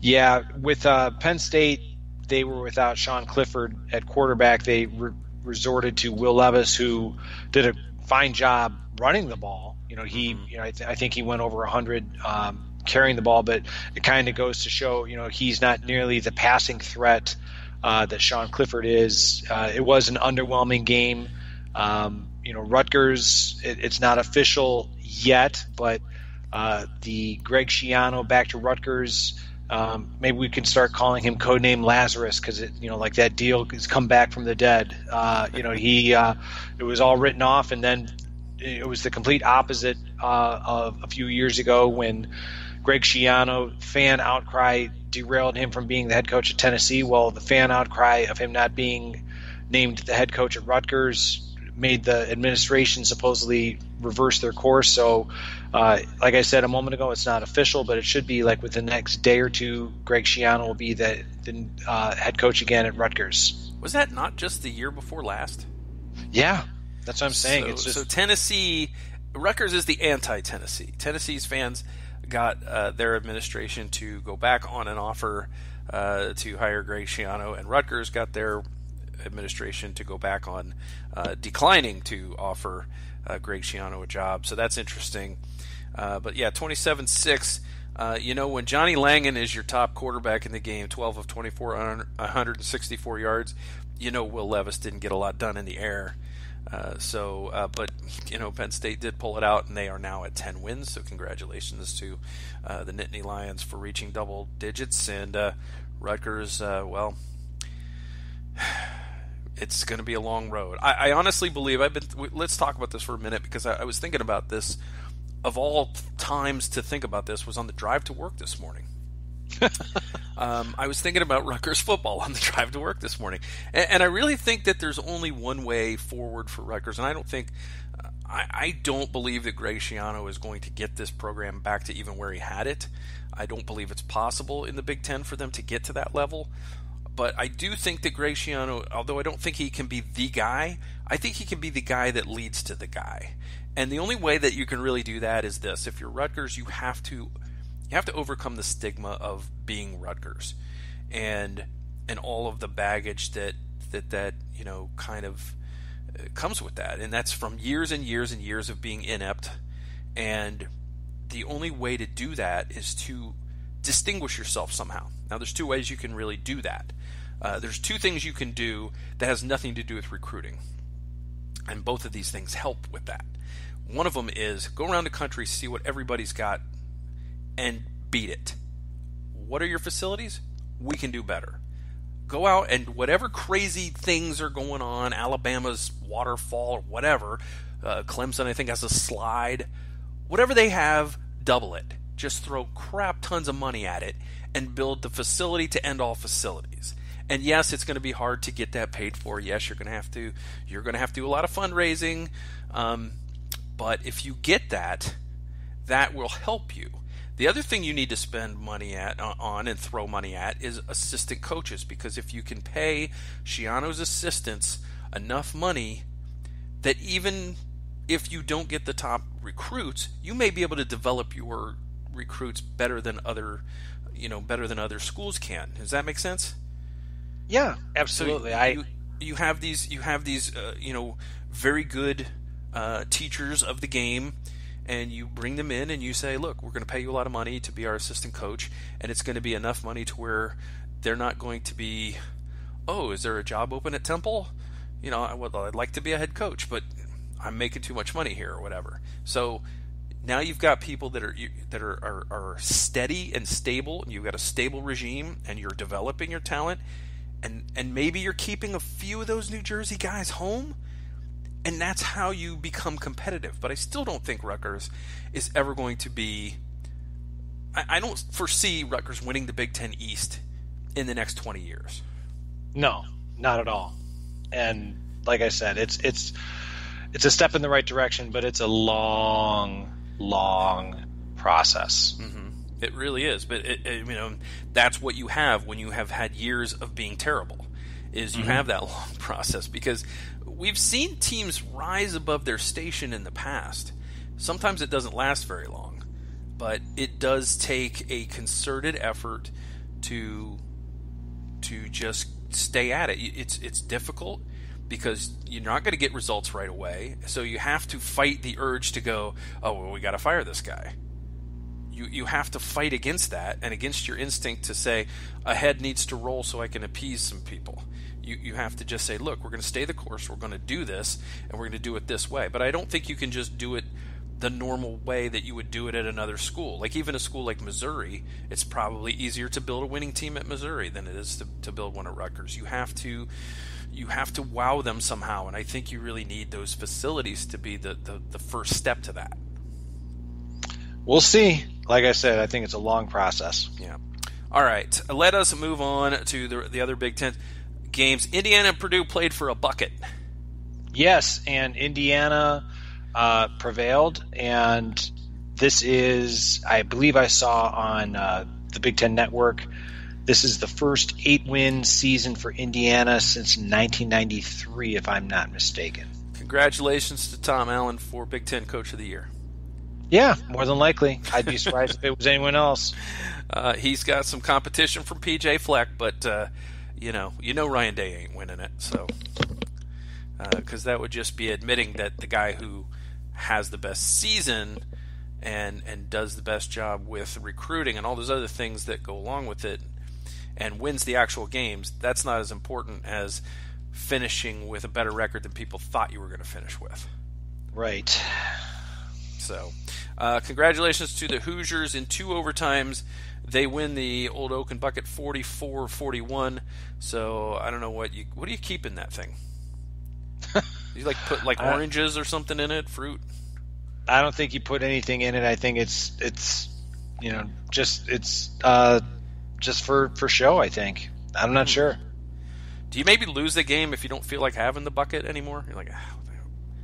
Yeah, with uh, Penn State, they were without Sean Clifford at quarterback. They re- resorted to Will Levis, who did a fine job running the ball. You know, he, mm-hmm. you know, I, th- I think he went over 100 um, carrying the ball, but it kind of goes to show, you know, he's not nearly the passing threat uh, that Sean Clifford is. Uh, it was an underwhelming game. Um, you know, Rutgers, it, it's not official yet, but uh, the Greg Schiano back to Rutgers Um, maybe we can start calling him codename Lazarus because it, you know, like that deal has come back from the dead. Uh, you know, he uh, it was all written off, and then it was the complete opposite uh, of a few years ago when Greg Schiano fan outcry derailed him from being the head coach at Tennessee. Well, the fan outcry of him not being named the head coach at Rutgers made the administration supposedly reverse their course. So, uh, like I said a moment ago, it's not official, but it should be like within the next day or two. Greg Schiano will be the, the uh, head coach again at Rutgers. Was that not just the year before last? Yeah, that's what I'm saying. So, it's just so Tennessee, Rutgers is the anti-Tennessee. Tennessee's fans got uh, their administration to go back on an offer uh, to hire Greg Schiano, and Rutgers got their administration to go back on uh, declining to offer uh, Greg Schiano a job. So that's interesting. Uh, but yeah, 27 6. Uh, you know, when Johnny Langan is your top quarterback in the game, 12 of 24, 164 yards, you know Will Levis didn't get a lot done in the air. Uh, so, uh, but you know, Penn State did pull it out, and they are now at 10 wins. So, congratulations to uh, the Nittany Lions for reaching double digits, and uh, Rutgers. well, it's going to be a long road. I, I, honestly believe I've been. Let's talk about this for a minute because I, I, was thinking about this. Of all times to think about this, was on the drive to work this morning. um, I was thinking about Rutgers football on the drive to work this morning, and, and, I really think that there's only one way forward for Rutgers, and I don't think. I, I don't believe that Greg Schiano is going to get this program back to even where he had it. I don't believe it's possible in the Big Ten for them to get to that level. But I do think that Greg Schiano, although I don't think he can be the guy, I think he can be the guy that leads to the guy. And the only way that you can really do that is this: if you're Rutgers, you have to you have to overcome the stigma of being Rutgers, and and all of the baggage that that that you know kind of uh, comes with that, and that's from years and years and years of being inept. And the only way to do that is to distinguish yourself somehow. Now, there's two ways you can really do that. Uh, there's two things you can do that has nothing to do with recruiting, and both of these things help with that. One of them is go around the country, see what everybody's got, and beat it. What are your facilities? We can do better. Go out and whatever crazy things are going on, Alabama's waterfall or whatever, uh, Clemson I think has a slide, whatever they have, double it. Just throw crap tons of money at it and build the facility to end all facilities. And yes, it's going to be hard to get that paid for. Yes, you're going to have to you're going to have to do a lot of fundraising. Um, but if you get that, that will help you. The other thing you need to spend money at uh, on and throw money at is assistant coaches because if you can pay Schiano's assistants enough money that even if you don't get the top recruits, you may be able to develop your recruits better than other you know better than other schools can. Does that make sense? Yeah, absolutely. So you, I you have these you have these uh, you know very good uh, teachers of the game, and you bring them in and you say, look, we're going to pay you a lot of money to be our assistant coach, and it's going to be enough money to where they're not going to be, oh, is there a job open at Temple? You know, well, I'd like to be a head coach, but I'm making too much money here or whatever. So now you've got people that are that are, are, are steady and stable and you've got a stable regime and you're developing your talent and and maybe you're keeping a few of those New Jersey guys home and that's how you become competitive but I still don't think Rutgers is ever going to be I, I don't foresee Rutgers winning the Big Ten East in the next 20 years no not at all and like I said it's it's it's a step in the right direction but it's a long long process. Mm-hmm. It really is, but it, it, you know that's what you have when you have had years of being terrible. Is you mm-hmm. have that long process because we've seen teams rise above their station in the past. Sometimes it doesn't last very long, but it does take a concerted effort to to just stay at it. It's it's difficult because you're not going to get results right away. So you have to fight the urge to go, oh, well, we got to fire this guy. You, you have to fight against that and against your instinct to say a head needs to roll so I can appease some people. You, you have to just say, look, we're going to stay the course, we're going to do this, and we're going to do it this way. But I don't think you can just do it the normal way that you would do it at another school. Like even a school like Missouri, it's probably easier to build a winning team at Missouri than it is to, to build one at Rutgers. You have to you have to wow them somehow, and I think you really need those facilities to be the, the, the first step to that. We'll see. Like I said, I think it's a long process. Yeah. All right. Let us move on to the, the other Big Ten games. Indiana and Purdue played for a bucket. Yes, and Indiana uh, prevailed, and this is, I believe, I saw on uh, the Big Ten Network. This is the first eight-win season for Indiana since 1993, if I'm not mistaken. Congratulations to Tom Allen for Big Ten Coach of the Year. Yeah, more than likely. I'd be surprised if it was anyone else. Uh, he's got some competition from PJ Fleck, but uh, you know, you know Ryan Day ain't winning it, so because uh, that would just be admitting that the guy who has the best season and and does the best job with recruiting and all those other things that go along with it and wins the actual games that's not as important as finishing with a better record than people thought you were going to finish with right so uh, congratulations to the hoosiers in two overtimes they win the old oaken bucket 44-41 so i don't know what you what do you keep in that thing you like put like oranges or something in it, fruit? I don't think you put anything in it. I think it's it's you know just it's uh just for for show. I think I'm not hmm. sure. Do you maybe lose the game if you don't feel like having the bucket anymore? You're like, oh,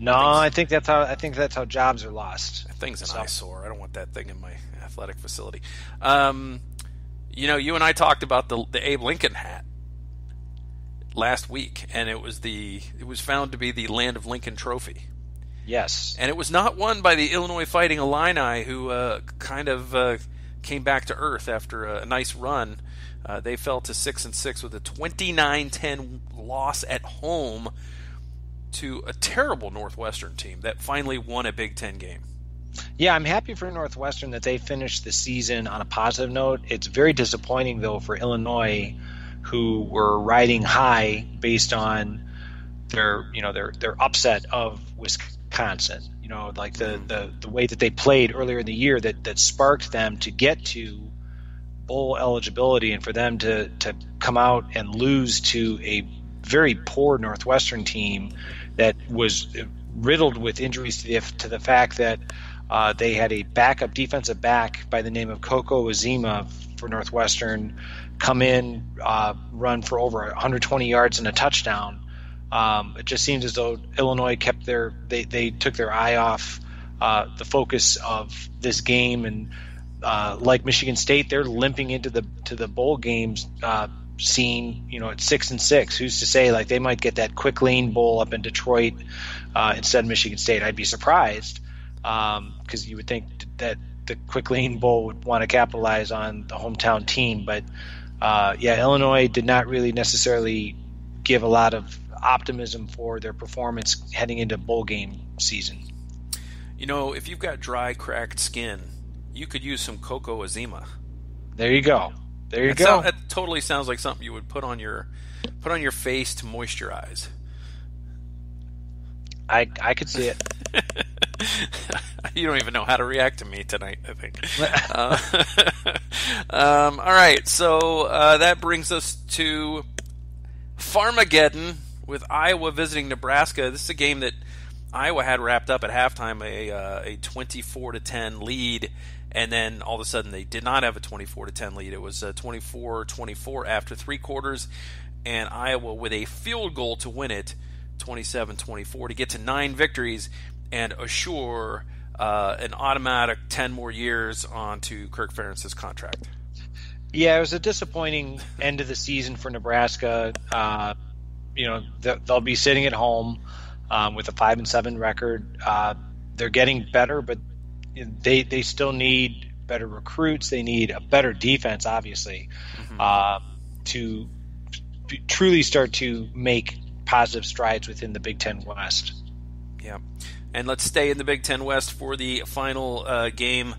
no, I think that's how I think that's how jobs are lost. That thing's an so. eyesore. I don't want that thing in my athletic facility. Um, you know, you and I talked about the the Abe Lincoln hat last week, and it was the it was found to be the Land of Lincoln Trophy. Yes, and it was not won by the Illinois Fighting Illini, who uh, kind of uh, came back to earth after a, nice run. Uh, they fell to six and six with a 29-10 loss at home to a terrible Northwestern team that finally won a Big Ten game. Yeah, I'm happy for Northwestern that they finished the season on a positive note. It's very disappointing though for Illinois who were riding high based on their you know their their upset of Wisconsin. You know, like the mm-hmm. the, the way that they played earlier in the year that that sparked them to get to bowl eligibility and for them to to come out and lose to a very poor Northwestern team that was riddled with injuries to the to the fact that uh, they had a backup defensive back by the name of Coco Azima for Northwestern come in, uh, run for over 120 yards and a touchdown. Um, it just seems as though Illinois kept their they, they took their eye off uh, the focus of this game, and uh, like Michigan State, they're limping into the to the bowl games scene. You know, at six and six, who's to say like they might get that quick lane bowl up in Detroit uh, instead of Michigan State? I'd be surprised because um, you would think that the quick lane bowl would want to capitalize on the hometown team, but uh, yeah, Illinois did not really necessarily give a lot of optimism for their performance heading into bowl game season. You know, if you've got dry, cracked skin, you could use some Coco Azima. There you go. There you that go. Sound, that totally sounds like something you would put on your put on your face to moisturize. I I could see it. you don't even know how to react to me tonight. I think. uh, um, all right, so uh, that brings us to Farmageddon with Iowa visiting Nebraska. This is a game that Iowa had wrapped up at halftime a uh, a 24 to 10 lead, and then all of a sudden they did not have a 24 to 10 lead. It was 24-24 after three quarters, and Iowa with a field goal to win it. 27-24 to get to nine victories and assure uh, an automatic 10 more years onto Kirk Ferentz's contract. Yeah, it was a disappointing end of the season for Nebraska. Uh, you know, they'll be sitting at home um, with a five and seven record. Uh, they're getting better, but they they still need better recruits. They need a better defense, obviously, mm-hmm. uh, to truly start to make positive strides within the Big Ten West. Yeah. And let's stay in the Big Ten West for the final uh, game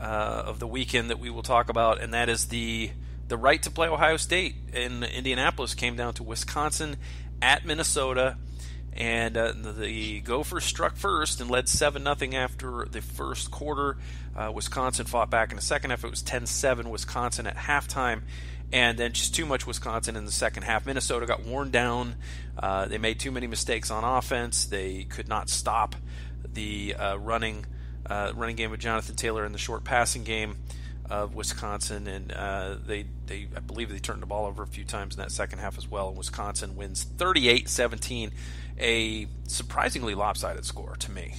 uh, of the weekend that we will talk about, and that is the the right to play Ohio State in Indianapolis came down to Wisconsin at Minnesota, And uh, the Gophers struck first and led 7 0 after the first quarter. Uh, Wisconsin fought back in the second half. It was 10 7 Wisconsin at halftime. And then just too much Wisconsin in the second half. Minnesota got worn down. Uh, they made too many mistakes on offense. They could not stop the uh, running uh, running game with Jonathan Taylor in the short passing game of Wisconsin, and uh, they they I believe they turned the ball over a few times in that second half as well. And Wisconsin wins 38-17, a surprisingly lopsided score to me.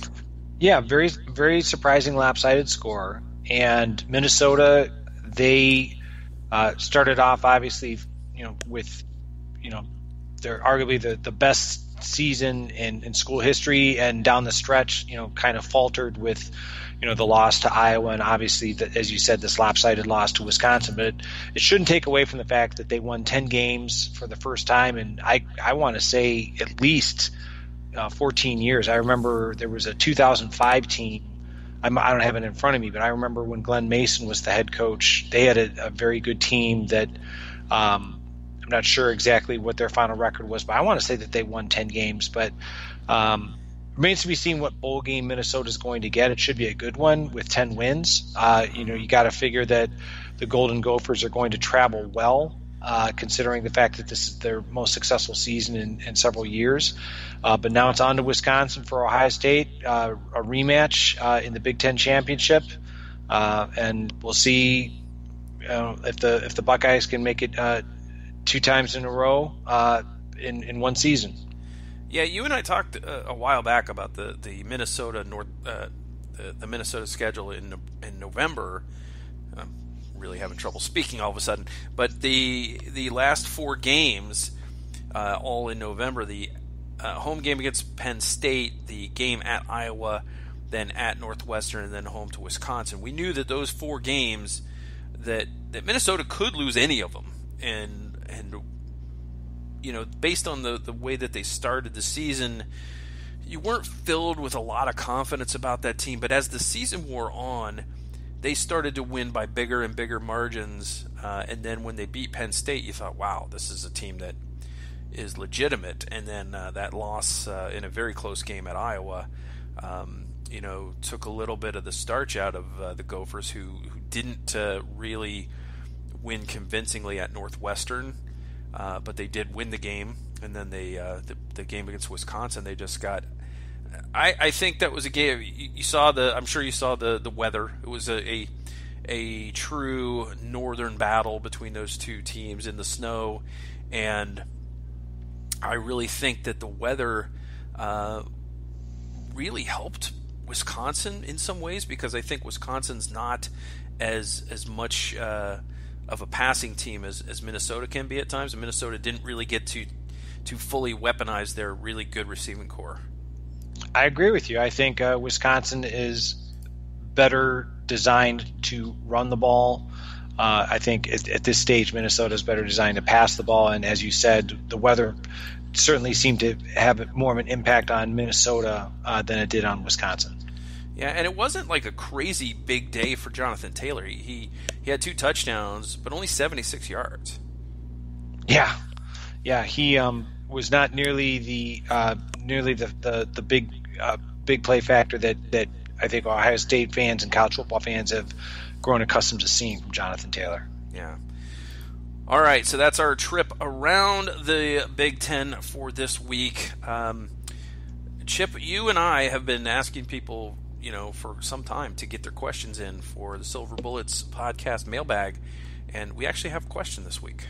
Yeah, very very surprising lopsided score. And Minnesota, they uh, started off obviously, you know, with you know, they're arguably the the best season in, in school history, and down the stretch, you know, kind of faltered with you know the loss to Iowa and obviously the, as you said this lopsided loss to Wisconsin. But it, it shouldn't take away from the fact that they won 10 games for the first time and I I want to say at least uh, 14 years. I remember there was a 2005 team I'm, I do not have it in front of me but I remember when Glen Mason was the head coach they had a, a very good team that um, I'm not sure exactly what their final record was but I want to say that they won 10 games but um, remains to be seen what bowl game Minnesota is going to get. It should be a good one with 10 wins. Uh, you know, you got to figure that the Golden Gophers are going to travel well, uh, considering the fact that this is their most successful season in, in several years. Uh, but now it's on to Wisconsin for Ohio State, uh, a rematch uh, in the Big Ten championship, uh, and we'll see if the if the Buckeyes can make it two times in a row in in one season. Yeah, you and I talked uh, a while back about the the Minnesota North uh, the, the, Minnesota schedule in in November. I'm really having trouble speaking all of a sudden, but the the last four games, uh, all in November. The uh, home game against Penn State, the game at Iowa, then at Northwestern, and then home to Wisconsin. We knew that those four games that that Minnesota could lose any of them, and and you know, based on the, the way that they started the season, you weren't filled with a lot of confidence about that team. But as the season wore on, they started to win by bigger and bigger margins. Uh, and then when they beat Penn State, you thought, wow, this is a team that is legitimate. And then uh, that loss uh, in a very close game at Iowa, um, you know, took a little bit of the starch out of uh, the Gophers, who, who didn't uh, really win convincingly at Northwestern. Uh, but they did win the game, and then they uh, the, the, game against Wisconsin they just got. I, I think that was a game. You, you, saw the. I'm sure you saw the the weather. It was a, a a true northern battle between those two teams in the snow, and I really think that the weather uh, really helped Wisconsin in some ways because I think Wisconsin's not as as much uh, of a passing team as, as Minnesota can be at times, and Minnesota didn't really get to to fully weaponize their really good receiving corps. I agree with you. I think uh, Wisconsin is better designed to run the ball. Uh, I think at, at, this stage, Minnesota is better designed to pass the ball. And as you said, the weather certainly seemed to have more of an impact on Minnesota uh, than it did on Wisconsin. Yeah, and it wasn't like a crazy big day for Jonathan Taylor. He he, he had two touchdowns, but only 76 yards. Yeah, yeah, he um, was not nearly the uh, nearly the the, the big uh, big play factor that that I think Ohio State fans and college football fans have grown accustomed to seeing from Jonathan Taylor. Yeah. All right, so that's our trip around the Big Ten for this week. Um, Chip, you and I have been asking people you know, for some time to get their questions in for the Silver Bullets podcast mailbag, and we actually have a question this week.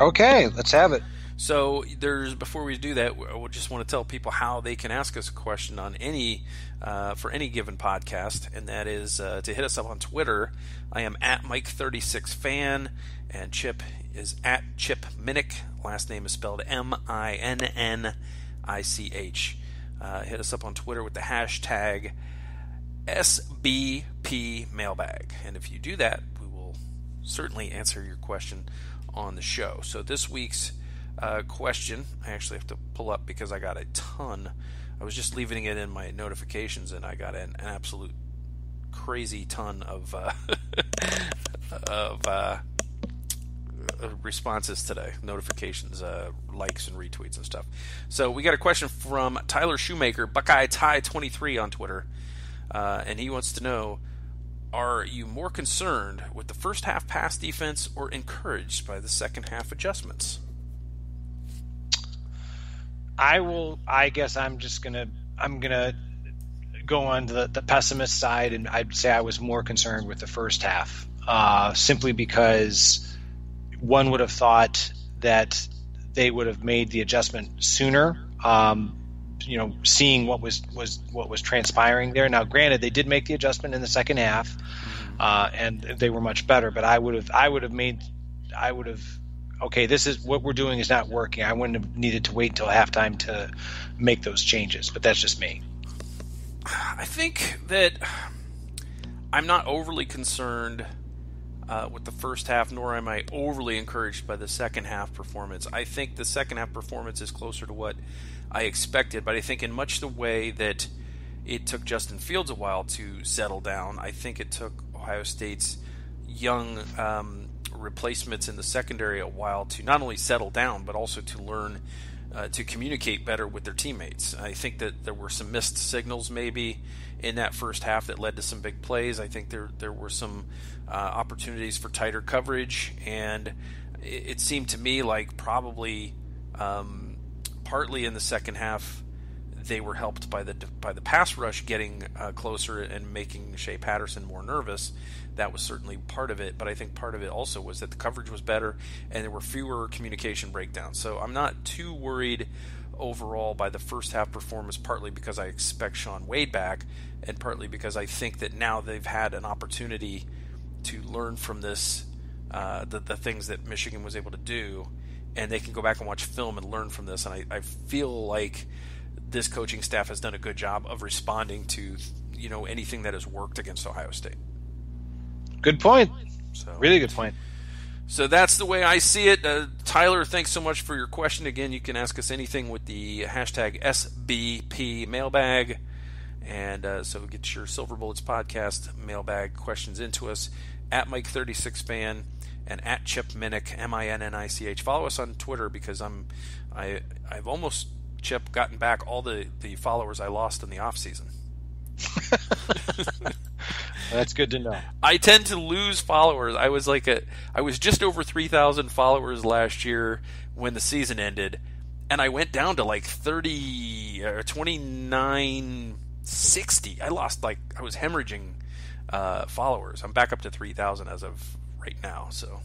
Okay, let's have it. So there's before we do that, I just want to tell people how they can ask us a question on any uh, for any given podcast, and that is uh, to hit us up on Twitter. I am at Mike36fan, and Chip is at Chip Minnich. Last name is spelled M I N N I C H. Uh, hit us up on Twitter with the hashtag SBP mailbag. And if you do that, we will certainly answer your question on the show. So this week's uh, question, I actually have to pull up because I got a ton. I was just leaving it in my notifications and I got an, an absolute crazy ton of uh, of uh, responses today, notifications, uh, likes, and retweets and stuff. So we got a question from Tyler Shoemaker, Buckeye Tie 23 on Twitter, uh, and he wants to know: Are you more concerned with the first half pass defense or encouraged by the second half adjustments? I will. I guess I'm just gonna. I'm gonna go on the, the pessimist side, and I'd say I was more concerned with the first half, uh, simply because one would have thought that they would have made the adjustment sooner. Um, you know, seeing what was was what was transpiring there. Now, granted, they did make the adjustment in the second half, uh, and they were much better. But I would have I would have made I would have okay, this is what we're doing is not working. I wouldn't have needed to wait until halftime to make those changes. But that's just me. I think that I'm not overly concerned uh, with the first half, nor am I overly encouraged by the second half performance. I think the second half performance is closer to what I expected, but I think in much the way that it took Justin Fields a while to settle down, I think it took Ohio State's young um, replacements in the secondary a while to not only settle down, but also to learn uh, to communicate better with their teammates. I think that there were some missed signals maybe in that first half that led to some big plays. I think there there were some uh, opportunities for tighter coverage, and it, it seemed to me like probably um, partly in the second half they were helped by the by the pass rush getting uh, closer and making Shea Patterson more nervous. That was certainly part of it, but I think part of it also was that the coverage was better and there were fewer communication breakdowns. So I'm not too worried overall by the first half performance, partly because I expect Shaun Wade back, and partly because I think that now they've had an opportunity to learn from this, uh, the, the things that Michigan was able to do, and they can go back and watch film and learn from this. And I, I feel like this coaching staff has done a good job of responding to you know anything that has worked against Ohio State. Good point. So, really good point. So that's the way I see it. Uh, Tyler, thanks so much for your question. Again, you can ask us anything with the hashtag SBP mailbag. And uh, so get your Silver Bullets podcast mailbag questions into us at Mike36fan and at Chip Minnich, M I N N I C H. Follow us on Twitter because I'm I I've almost Chip gotten back all the, the followers I lost in the off season. That's good to know. I tend to lose followers. I was like a I was just over 3000 followers last year when the season ended and I went down to like 30 or 2960. I lost like I was hemorrhaging uh, followers. I'm back up to 3000 as of right now. So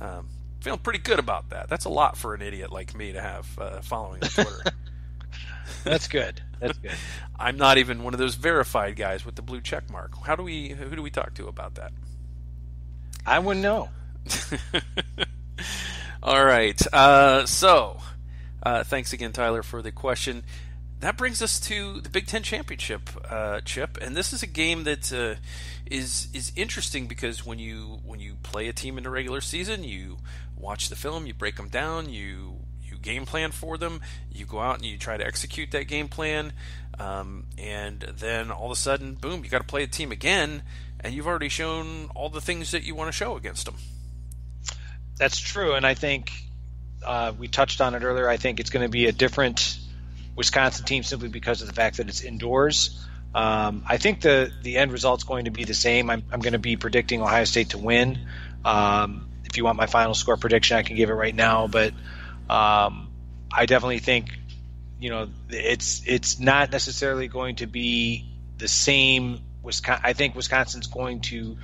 um, feeling pretty good about that. That's a lot for an idiot like me to have uh, following on Twitter. That's good. That's good. I'm not even one of those verified guys with the blue check mark. How do we? Who do we talk to about that? I wouldn't know. All right. Uh, so, uh, thanks again, Tyler, for the question. That brings us to the Big Ten championship, uh, Chip, and this is a game that uh, is is interesting because when you when you play a team in the regular season, you watch the film, you break them down, you you game plan for them. You go out and you try to execute that game plan, um, and then all of a sudden, boom, you got to play a team again, and you've already shown all the things that you want to show against them. That's true, and I think uh, we touched on it earlier. I think it's going to be a different Wisconsin team simply because of the fact that it's indoors. Um, I think the the end result's going to be the same. I'm, I'm going to be predicting Ohio State to win. Um, if you want my final score prediction, I can give it right now. But um, I definitely think, you know, it's it's not necessarily going to be the same. Wisconsin, I think Wisconsin's going to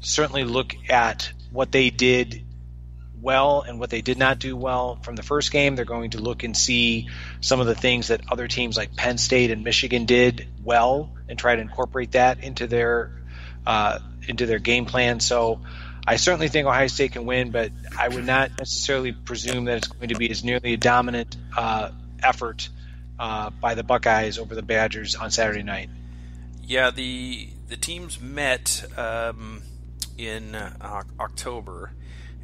certainly look at what they did well and what they did not do well from the first game. They're going to look and see some of the things that other teams like Penn State and Michigan did well and try to incorporate that into their uh, into their game plan. So I certainly think Ohio State can win, but I would not necessarily presume that it's going to be as nearly a dominant uh, effort uh, by the Buckeyes over the Badgers on Saturday night. Yeah, the the teams met um, in uh, October,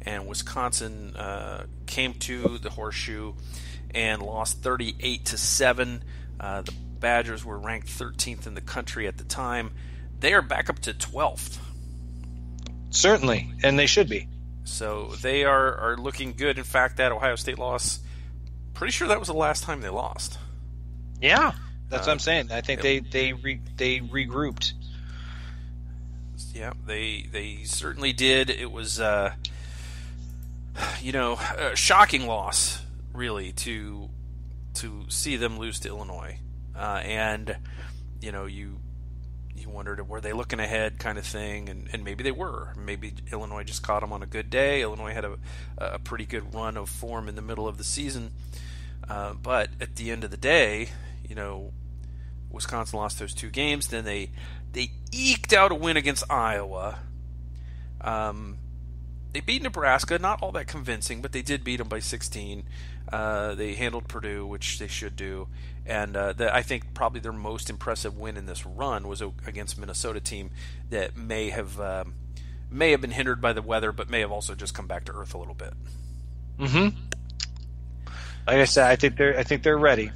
and Wisconsin uh, came to the Horseshoe and lost 38 to seven. Uh, the Badgers were ranked 13th in the country at the time. They are back up to 12th Certainly, and they should be. So they are, are looking good. In fact, that Ohio State loss, pretty sure that was the last time they lost. Yeah, that's uh, what I'm saying. I think they they re, they regrouped. Yeah, they they certainly did. It was, uh, you know, a shocking loss, really, to to see them lose to Illinois, uh, and you know you you wondered were they looking ahead kind of thing? And, and maybe they were. Maybe illinois just caught them on a good day. Illinois had a, a pretty good run of form in the middle of the season. Uh, but at the end of the day you know wisconsin lost those two games. Then they they eked out a win against iowa. Um, they beat nebraska not all that convincing but they did beat them by 16 uh, they handled purdue which they should do and uh, the, I think probably their most impressive win in this run was against Minnesota team that may have um, may have been hindered by the weather, but may have also just come back to earth a little bit. Hmm. Like I said, I think they're I think they're ready.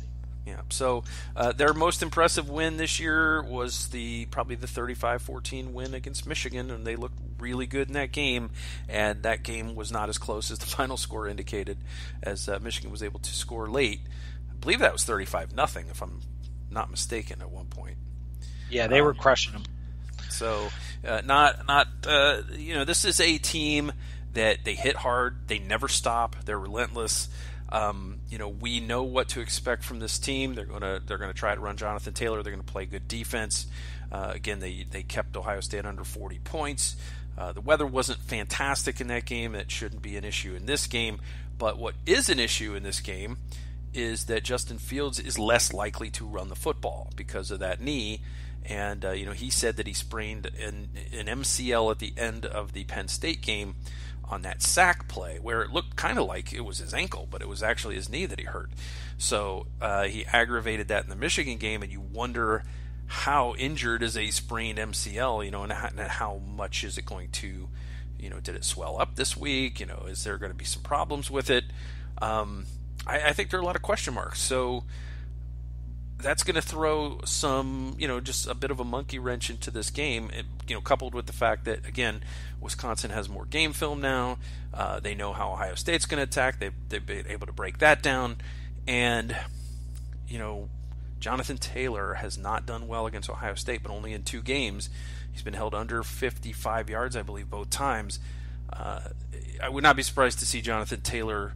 Yeah. So uh, their most impressive win this year was the probably the 35-14 win against Michigan, and they looked really good in that game. And that game was not as close as the final score indicated, as uh, Michigan was able to score late I believe that was 35 nothing, if I'm not mistaken, at one point. Yeah, they um, were crushing them. So, uh, not not uh, you know, this is a team that they hit hard. They never stop. They're relentless. Um, you know, we know what to expect from this team. They're gonna they're gonna try to run Jonathan Taylor. They're gonna play good defense. Uh, again, they they kept Ohio State under 40 points. Uh, the weather wasn't fantastic in that game. It shouldn't be an issue in this game. But what is an issue in this game is that Justin Fields is less likely to run the football because of that knee. And uh, you know, he said that he sprained an, an MCL at the end of the Penn State game on that sack play, where it looked kind of like it was his ankle, but it was actually his knee that he hurt. So uh, he aggravated that in the Michigan game, and you wonder how injured is a sprained MCL, you know, and how, and how much is it going to, you know, did it swell up this week? You know, is there going to be some problems with it? Um, I, I think there are a lot of question marks. So that's going to throw some, you know, just a bit of a monkey wrench into this game. It, you know, coupled with the fact that again, Wisconsin has more game film now. Uh, they know how Ohio State's going to attack. They've they've been able to break that down, and you know, Jonathan Taylor has not done well against Ohio State, but only in two games. He's been held under 55 yards, I believe, both times. Uh, I would not be surprised to see Jonathan Taylor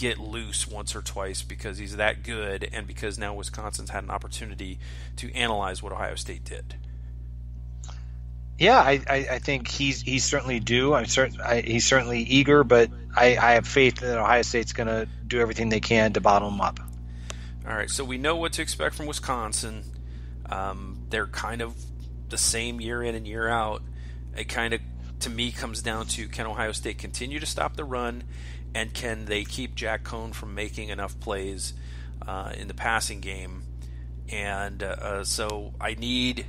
get loose once or twice because he's that good and because now Wisconsin's had an opportunity to analyze what Ohio State did. Yeah, I, I, I think he's he's certainly due. I'm certain I, he's certainly eager, but I, I have faith that Ohio State's going to do everything they can to bottle him up. All right, so we know what to expect from Wisconsin. Um, they're kind of the same year in and year out. It kind of, to me, comes down to can Ohio State continue to stop the run and can they keep Jack Coan from making enough plays uh, in the passing game? And uh, uh, so I need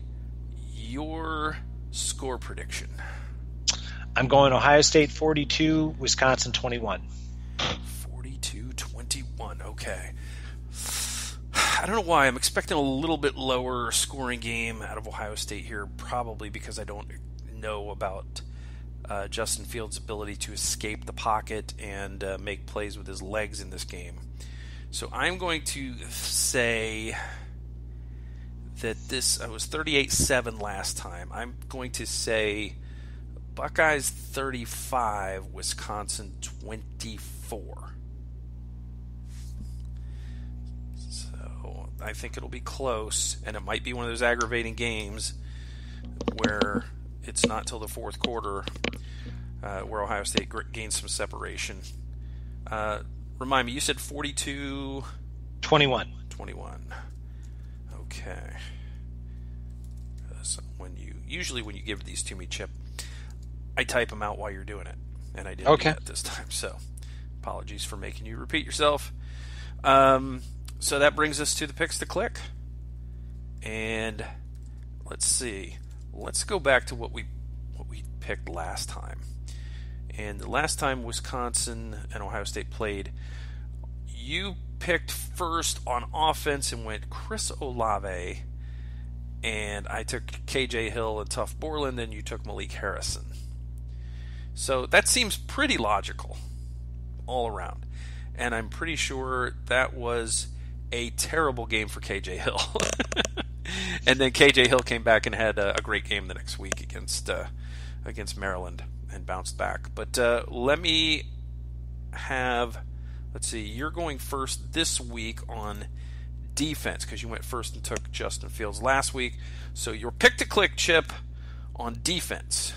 your score prediction. I'm going Ohio State 42, Wisconsin 21. 42 21. Okay. I don't know why. I'm expecting a little bit lower scoring game out of Ohio State here, probably because I don't know about uh, Justin Fields' ability to escape the pocket and uh, make plays with his legs in this game. So I'm going to say that this I was 38-7 last time. I'm going to say Buckeyes 35, Wisconsin 24. So I think it'll be close, and it might be one of those aggravating games where it's not till the fourth quarter uh, where Ohio State gains some separation. Uh, remind me, you said 42 21. 21. Okay. So when you usually when you give these to me, Chip, I type them out while you're doing it, and I didn't okay. do that this time. So apologies for making you repeat yourself. Um, so that brings us to the picks to click, and let's see. Let's go back to what we what we picked last time. And the last time Wisconsin and Ohio State played, you picked first on offense and went Chris Olave, and I took KJ Hill and Tuf Borland, and you took Malik Harrison. So that seems pretty logical all around. And I'm pretty sure that was a terrible game for KJ Hill. and then KJ Hill came back and had a, a great game the next week against uh, against Maryland and bounced back. But uh, let me have let's see. You're going first this week on defense because you went first and took Justin Fields last week. So your pick to click chip on defense.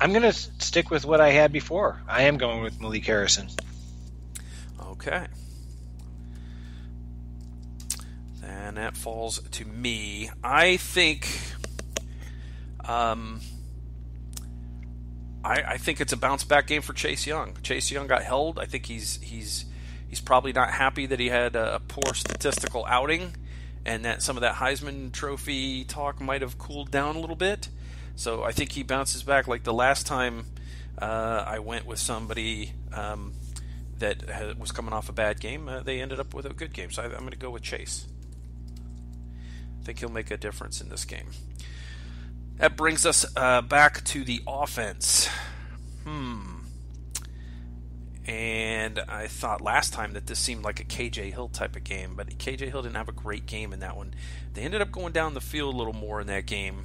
I'm going to stick with what I had before. I am going with Malik Harrison. Okay. And that falls to me. I think. Um, I, I think it's a bounce back game for Chase Young. Chase Young got held. I think he's he's he's probably not happy that he had a, poor statistical outing, and that some of that Heisman Trophy talk might have cooled down a little bit. So I think he bounces back. Like the last time uh, I went with somebody um, that was coming off a bad game, uh, they ended up with a good game. So I, am going to go with Chase. Think he'll make a difference in this game. That brings us uh, back to the offense. Hmm. And I thought last time that this seemed like a KJ Hill type of game, but KJ Hill didn't have a great game in that one. They ended up going down the field a little more in that game.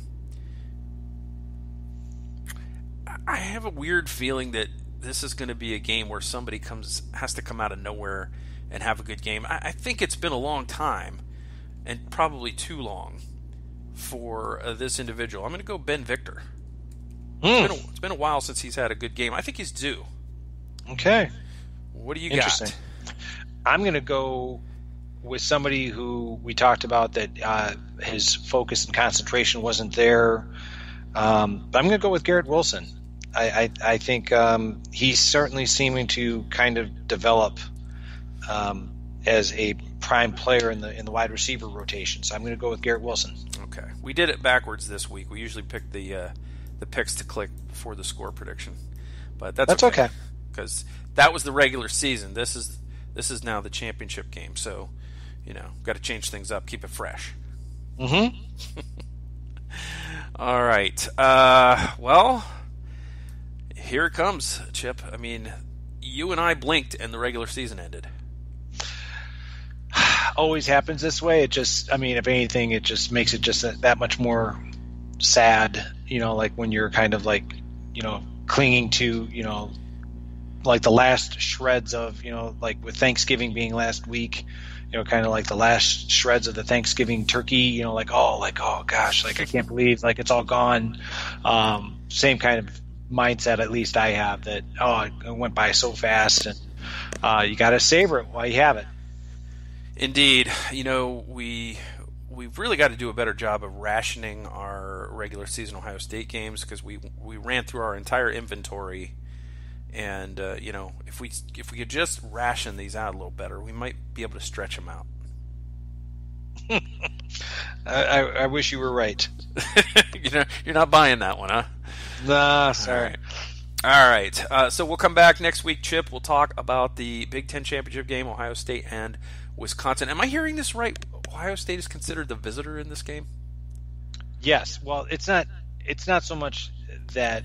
I have a weird feeling that this is going to be a game where somebody comes has to come out of nowhere and have a good game. I, I think it's been a long time, and probably too long, for uh, this individual. I'm going to go Ben Victor. Mm. It's, been a, it's been a while since he's had a good game. I think he's due. Okay. What do you Interesting. got? I'm going to go with somebody who we talked about that uh, his focus and concentration wasn't there. Um, but I'm going to go with Garrett Wilson. I, I, I think um, he's certainly seeming to kind of develop um, as a prime player in the in the wide receiver rotation. So I'm going to go with Garrett Wilson. Okay, we did it backwards this week. We usually pick the uh, the picks to click before the score prediction, but that's that's okay because okay. that was the regular season. This is this is now the championship game. So you know, got to change things up, keep it fresh. Mm-hmm. All right. Uh, well, here it comes, Chip. I mean, you and I blinked and the regular season ended. Always happens this way. It just, I mean, if anything, it just makes it just that much more sad, you know, like when you're kind of like, you know, clinging to, you know, like the last shreds of, you know, like with Thanksgiving being last week, you know, kind of like the last shreds of the Thanksgiving turkey, you know, like, oh, like, oh gosh, like I can't believe like it's all gone. Um, same kind of mindset at least I have that oh it went by so fast and uh, you got to savor it while you have it. Indeed, you know we we've really got to do a better job of rationing our regular season Ohio State games because we we ran through our entire inventory, and uh, you know if we if we could just ration these out a little better, we might be able to stretch them out. I, I, wish you were right. you know, you're not buying that one, huh? Nah, sorry. All right. All right. Uh, so we'll come back next week, Chip. We'll talk about the Big Ten championship game, Ohio State and Wisconsin. Am I hearing this right? Ohio State is considered the visitor in this game. Yes. Well, it's not. It's not so much that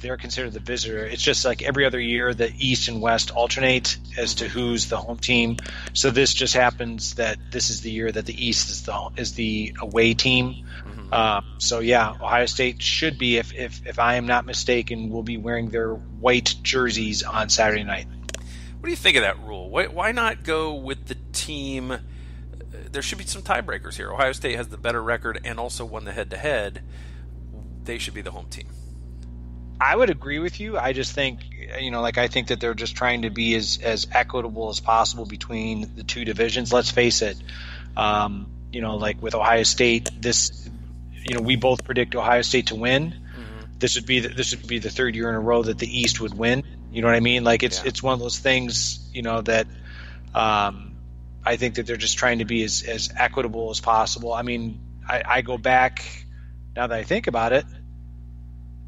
they're considered the visitor. It's just like every other year, the East and West alternate as to who's the home team. So this just happens that this is the year that the East is the is the away team. Mm-hmm. Uh, so yeah, Ohio State should be, if, if if I am not mistaken, will be wearing their white jerseys on Saturday night. What do you think of that rule? Why, why not go with the team? Uh, there should be some tiebreakers here. Ohio State has the better record and also won the head to head. They should be the home team. I would agree with you. I just think, you know, like I think that they're just trying to be as as equitable as possible between the two divisions. Let's face it. Um, you know, like with Ohio State, this, you know, we both predict Ohio State to win. Mm-hmm. This would be the, this would be the third year in a row that the East would win. You know what I mean? Like it's yeah. it's one of those things, you know, that um, I think that they're just trying to be as as equitable as possible. I mean, I, I go back now that I think about it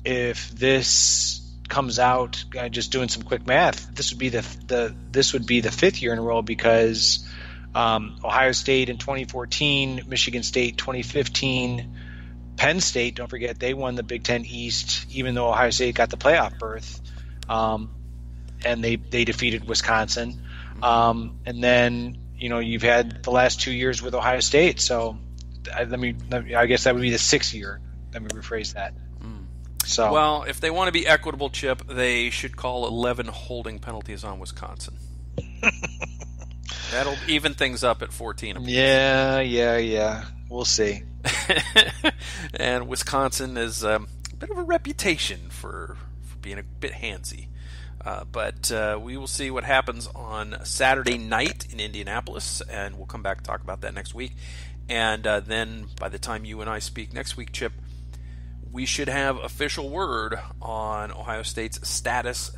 if this comes out, uh, just doing some quick math, this would be the the this would be the fifth year in a row because um, Ohio State in 2014, Michigan State 2015, Penn State, don't forget, they won the Big Ten East, even though Ohio State got the playoff berth, um, and they they defeated Wisconsin. Um, and then you know you've had the last two years with Ohio State, so I, let, me, let me I guess that would be the sixth year. Let me rephrase that. So Well, if they want to be equitable, Chip, they should call 11 holding penalties on Wisconsin. That'll even things up at 14. yeah, yeah, yeah. We'll see. and Wisconsin is um, a bit of a reputation for, for being a bit handsy. Uh, but uh, we will see what happens on Saturday night in Indianapolis, and we'll come back and talk about that next week. And uh, then by the time you and I speak next week, Chip, we should have official word on Ohio State's status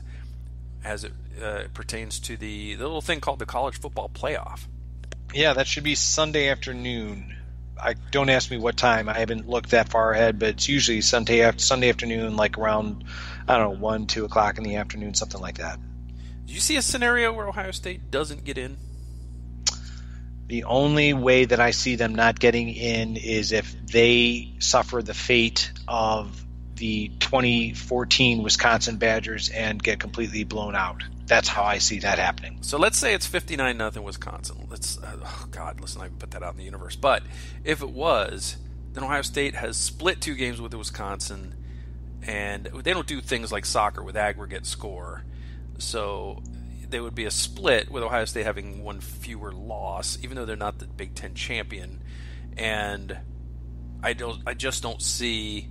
as it uh, pertains to the, the little thing called the college football playoff. Yeah, that should be Sunday afternoon. I don't ask me what time. I haven't looked that far ahead, but it's usually Sunday after Sunday afternoon, like around I don't know one, two o'clock in the afternoon, something like that. Do you see a scenario where Ohio State doesn't get in? The only way that I see them not getting in is if they suffer the fate of the 2014 Wisconsin Badgers and get completely blown out. That's how I see that happening. So let's say it's 59 nothing Wisconsin. Let's uh, oh God, let's not even put that out in the universe. But if it was, then Ohio State has split two games with Wisconsin, and they don't do things like soccer with aggregate score. So they would be a split with Ohio State having one fewer loss, even though they're not the Big Ten champion. And I don't, I just don't see.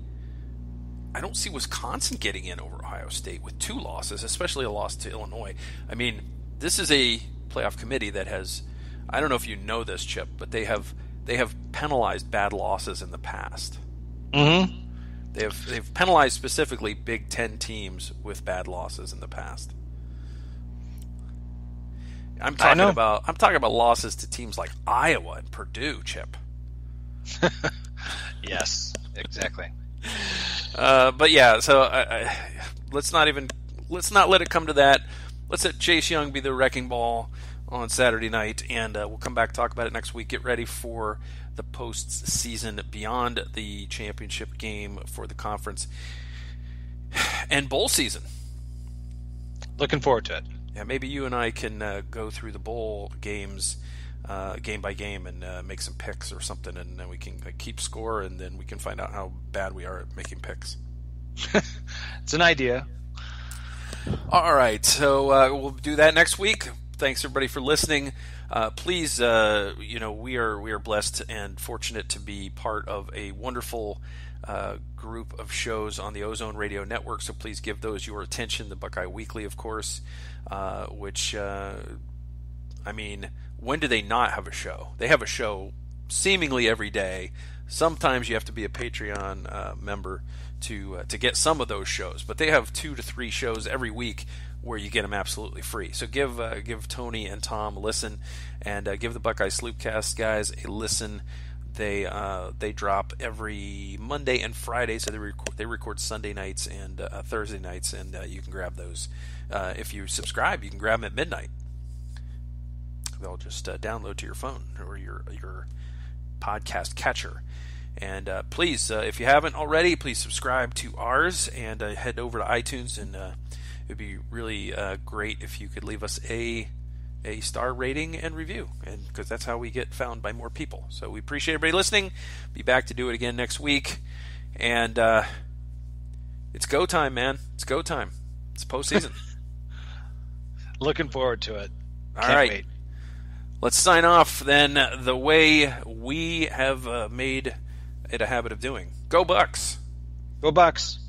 I don't see Wisconsin getting in over Ohio State with two losses, especially a loss to Illinois. I mean, this is a playoff committee that has I don't know if you know this, Chip, but they have they have penalized bad losses in the past. Mm-hmm. They have they've penalized specifically Big Ten teams with bad losses in the past. I'm talking about I'm talking about losses to teams like Iowa and Purdue, Chip. Yes, exactly. Uh, but yeah, so I, I, let's not even let's not let it come to that. Let's let Chase Young be the wrecking ball on Saturday night, and uh, we'll come back talk about it next week. Get ready for the postseason beyond the championship game for the conference and bowl season. Looking forward to it. Yeah, maybe you and I can uh, go through the bowl games uh, game by game and uh, make some picks or something, and then we can uh, keep score, and then we can find out how bad we are at making picks. It's an idea. All right, so uh, we'll do that next week. Thanks everybody for listening. Uh, please, uh, you know we are we are blessed and fortunate to be part of a wonderful uh, group of shows on the Ozone Radio Network. So please give those your attention. The Buckeye Weekly, of course, uh, which uh, I mean, when do they not have a show? They have a show seemingly every day. Sometimes you have to be a Patreon uh, member to to get some of those shows, but they have two to three shows every week where you get them absolutely free. So give uh, give Tony and Tom a listen, and uh, give the Buckeye Sloopcast guys a listen. They uh, they drop every Monday and Friday, so they record they record Sunday nights and uh, Thursday nights, and uh, you can grab those uh, if you subscribe. You can grab them at midnight. They'll just download to your phone or your your podcast catcher. And please, if you haven't already, please subscribe to ours and head over to iTunes. And it'd be really uh, great if you could leave us a a star rating and review, and because that's how we get found by more people. So we appreciate everybody listening. Be back to do it again next week, and uh, it's go time, man. It's go time. It's postseason. Looking forward to it. All right. Let's sign off then the way we have uh, made it a habit of doing. Go Bucks! Go Bucks.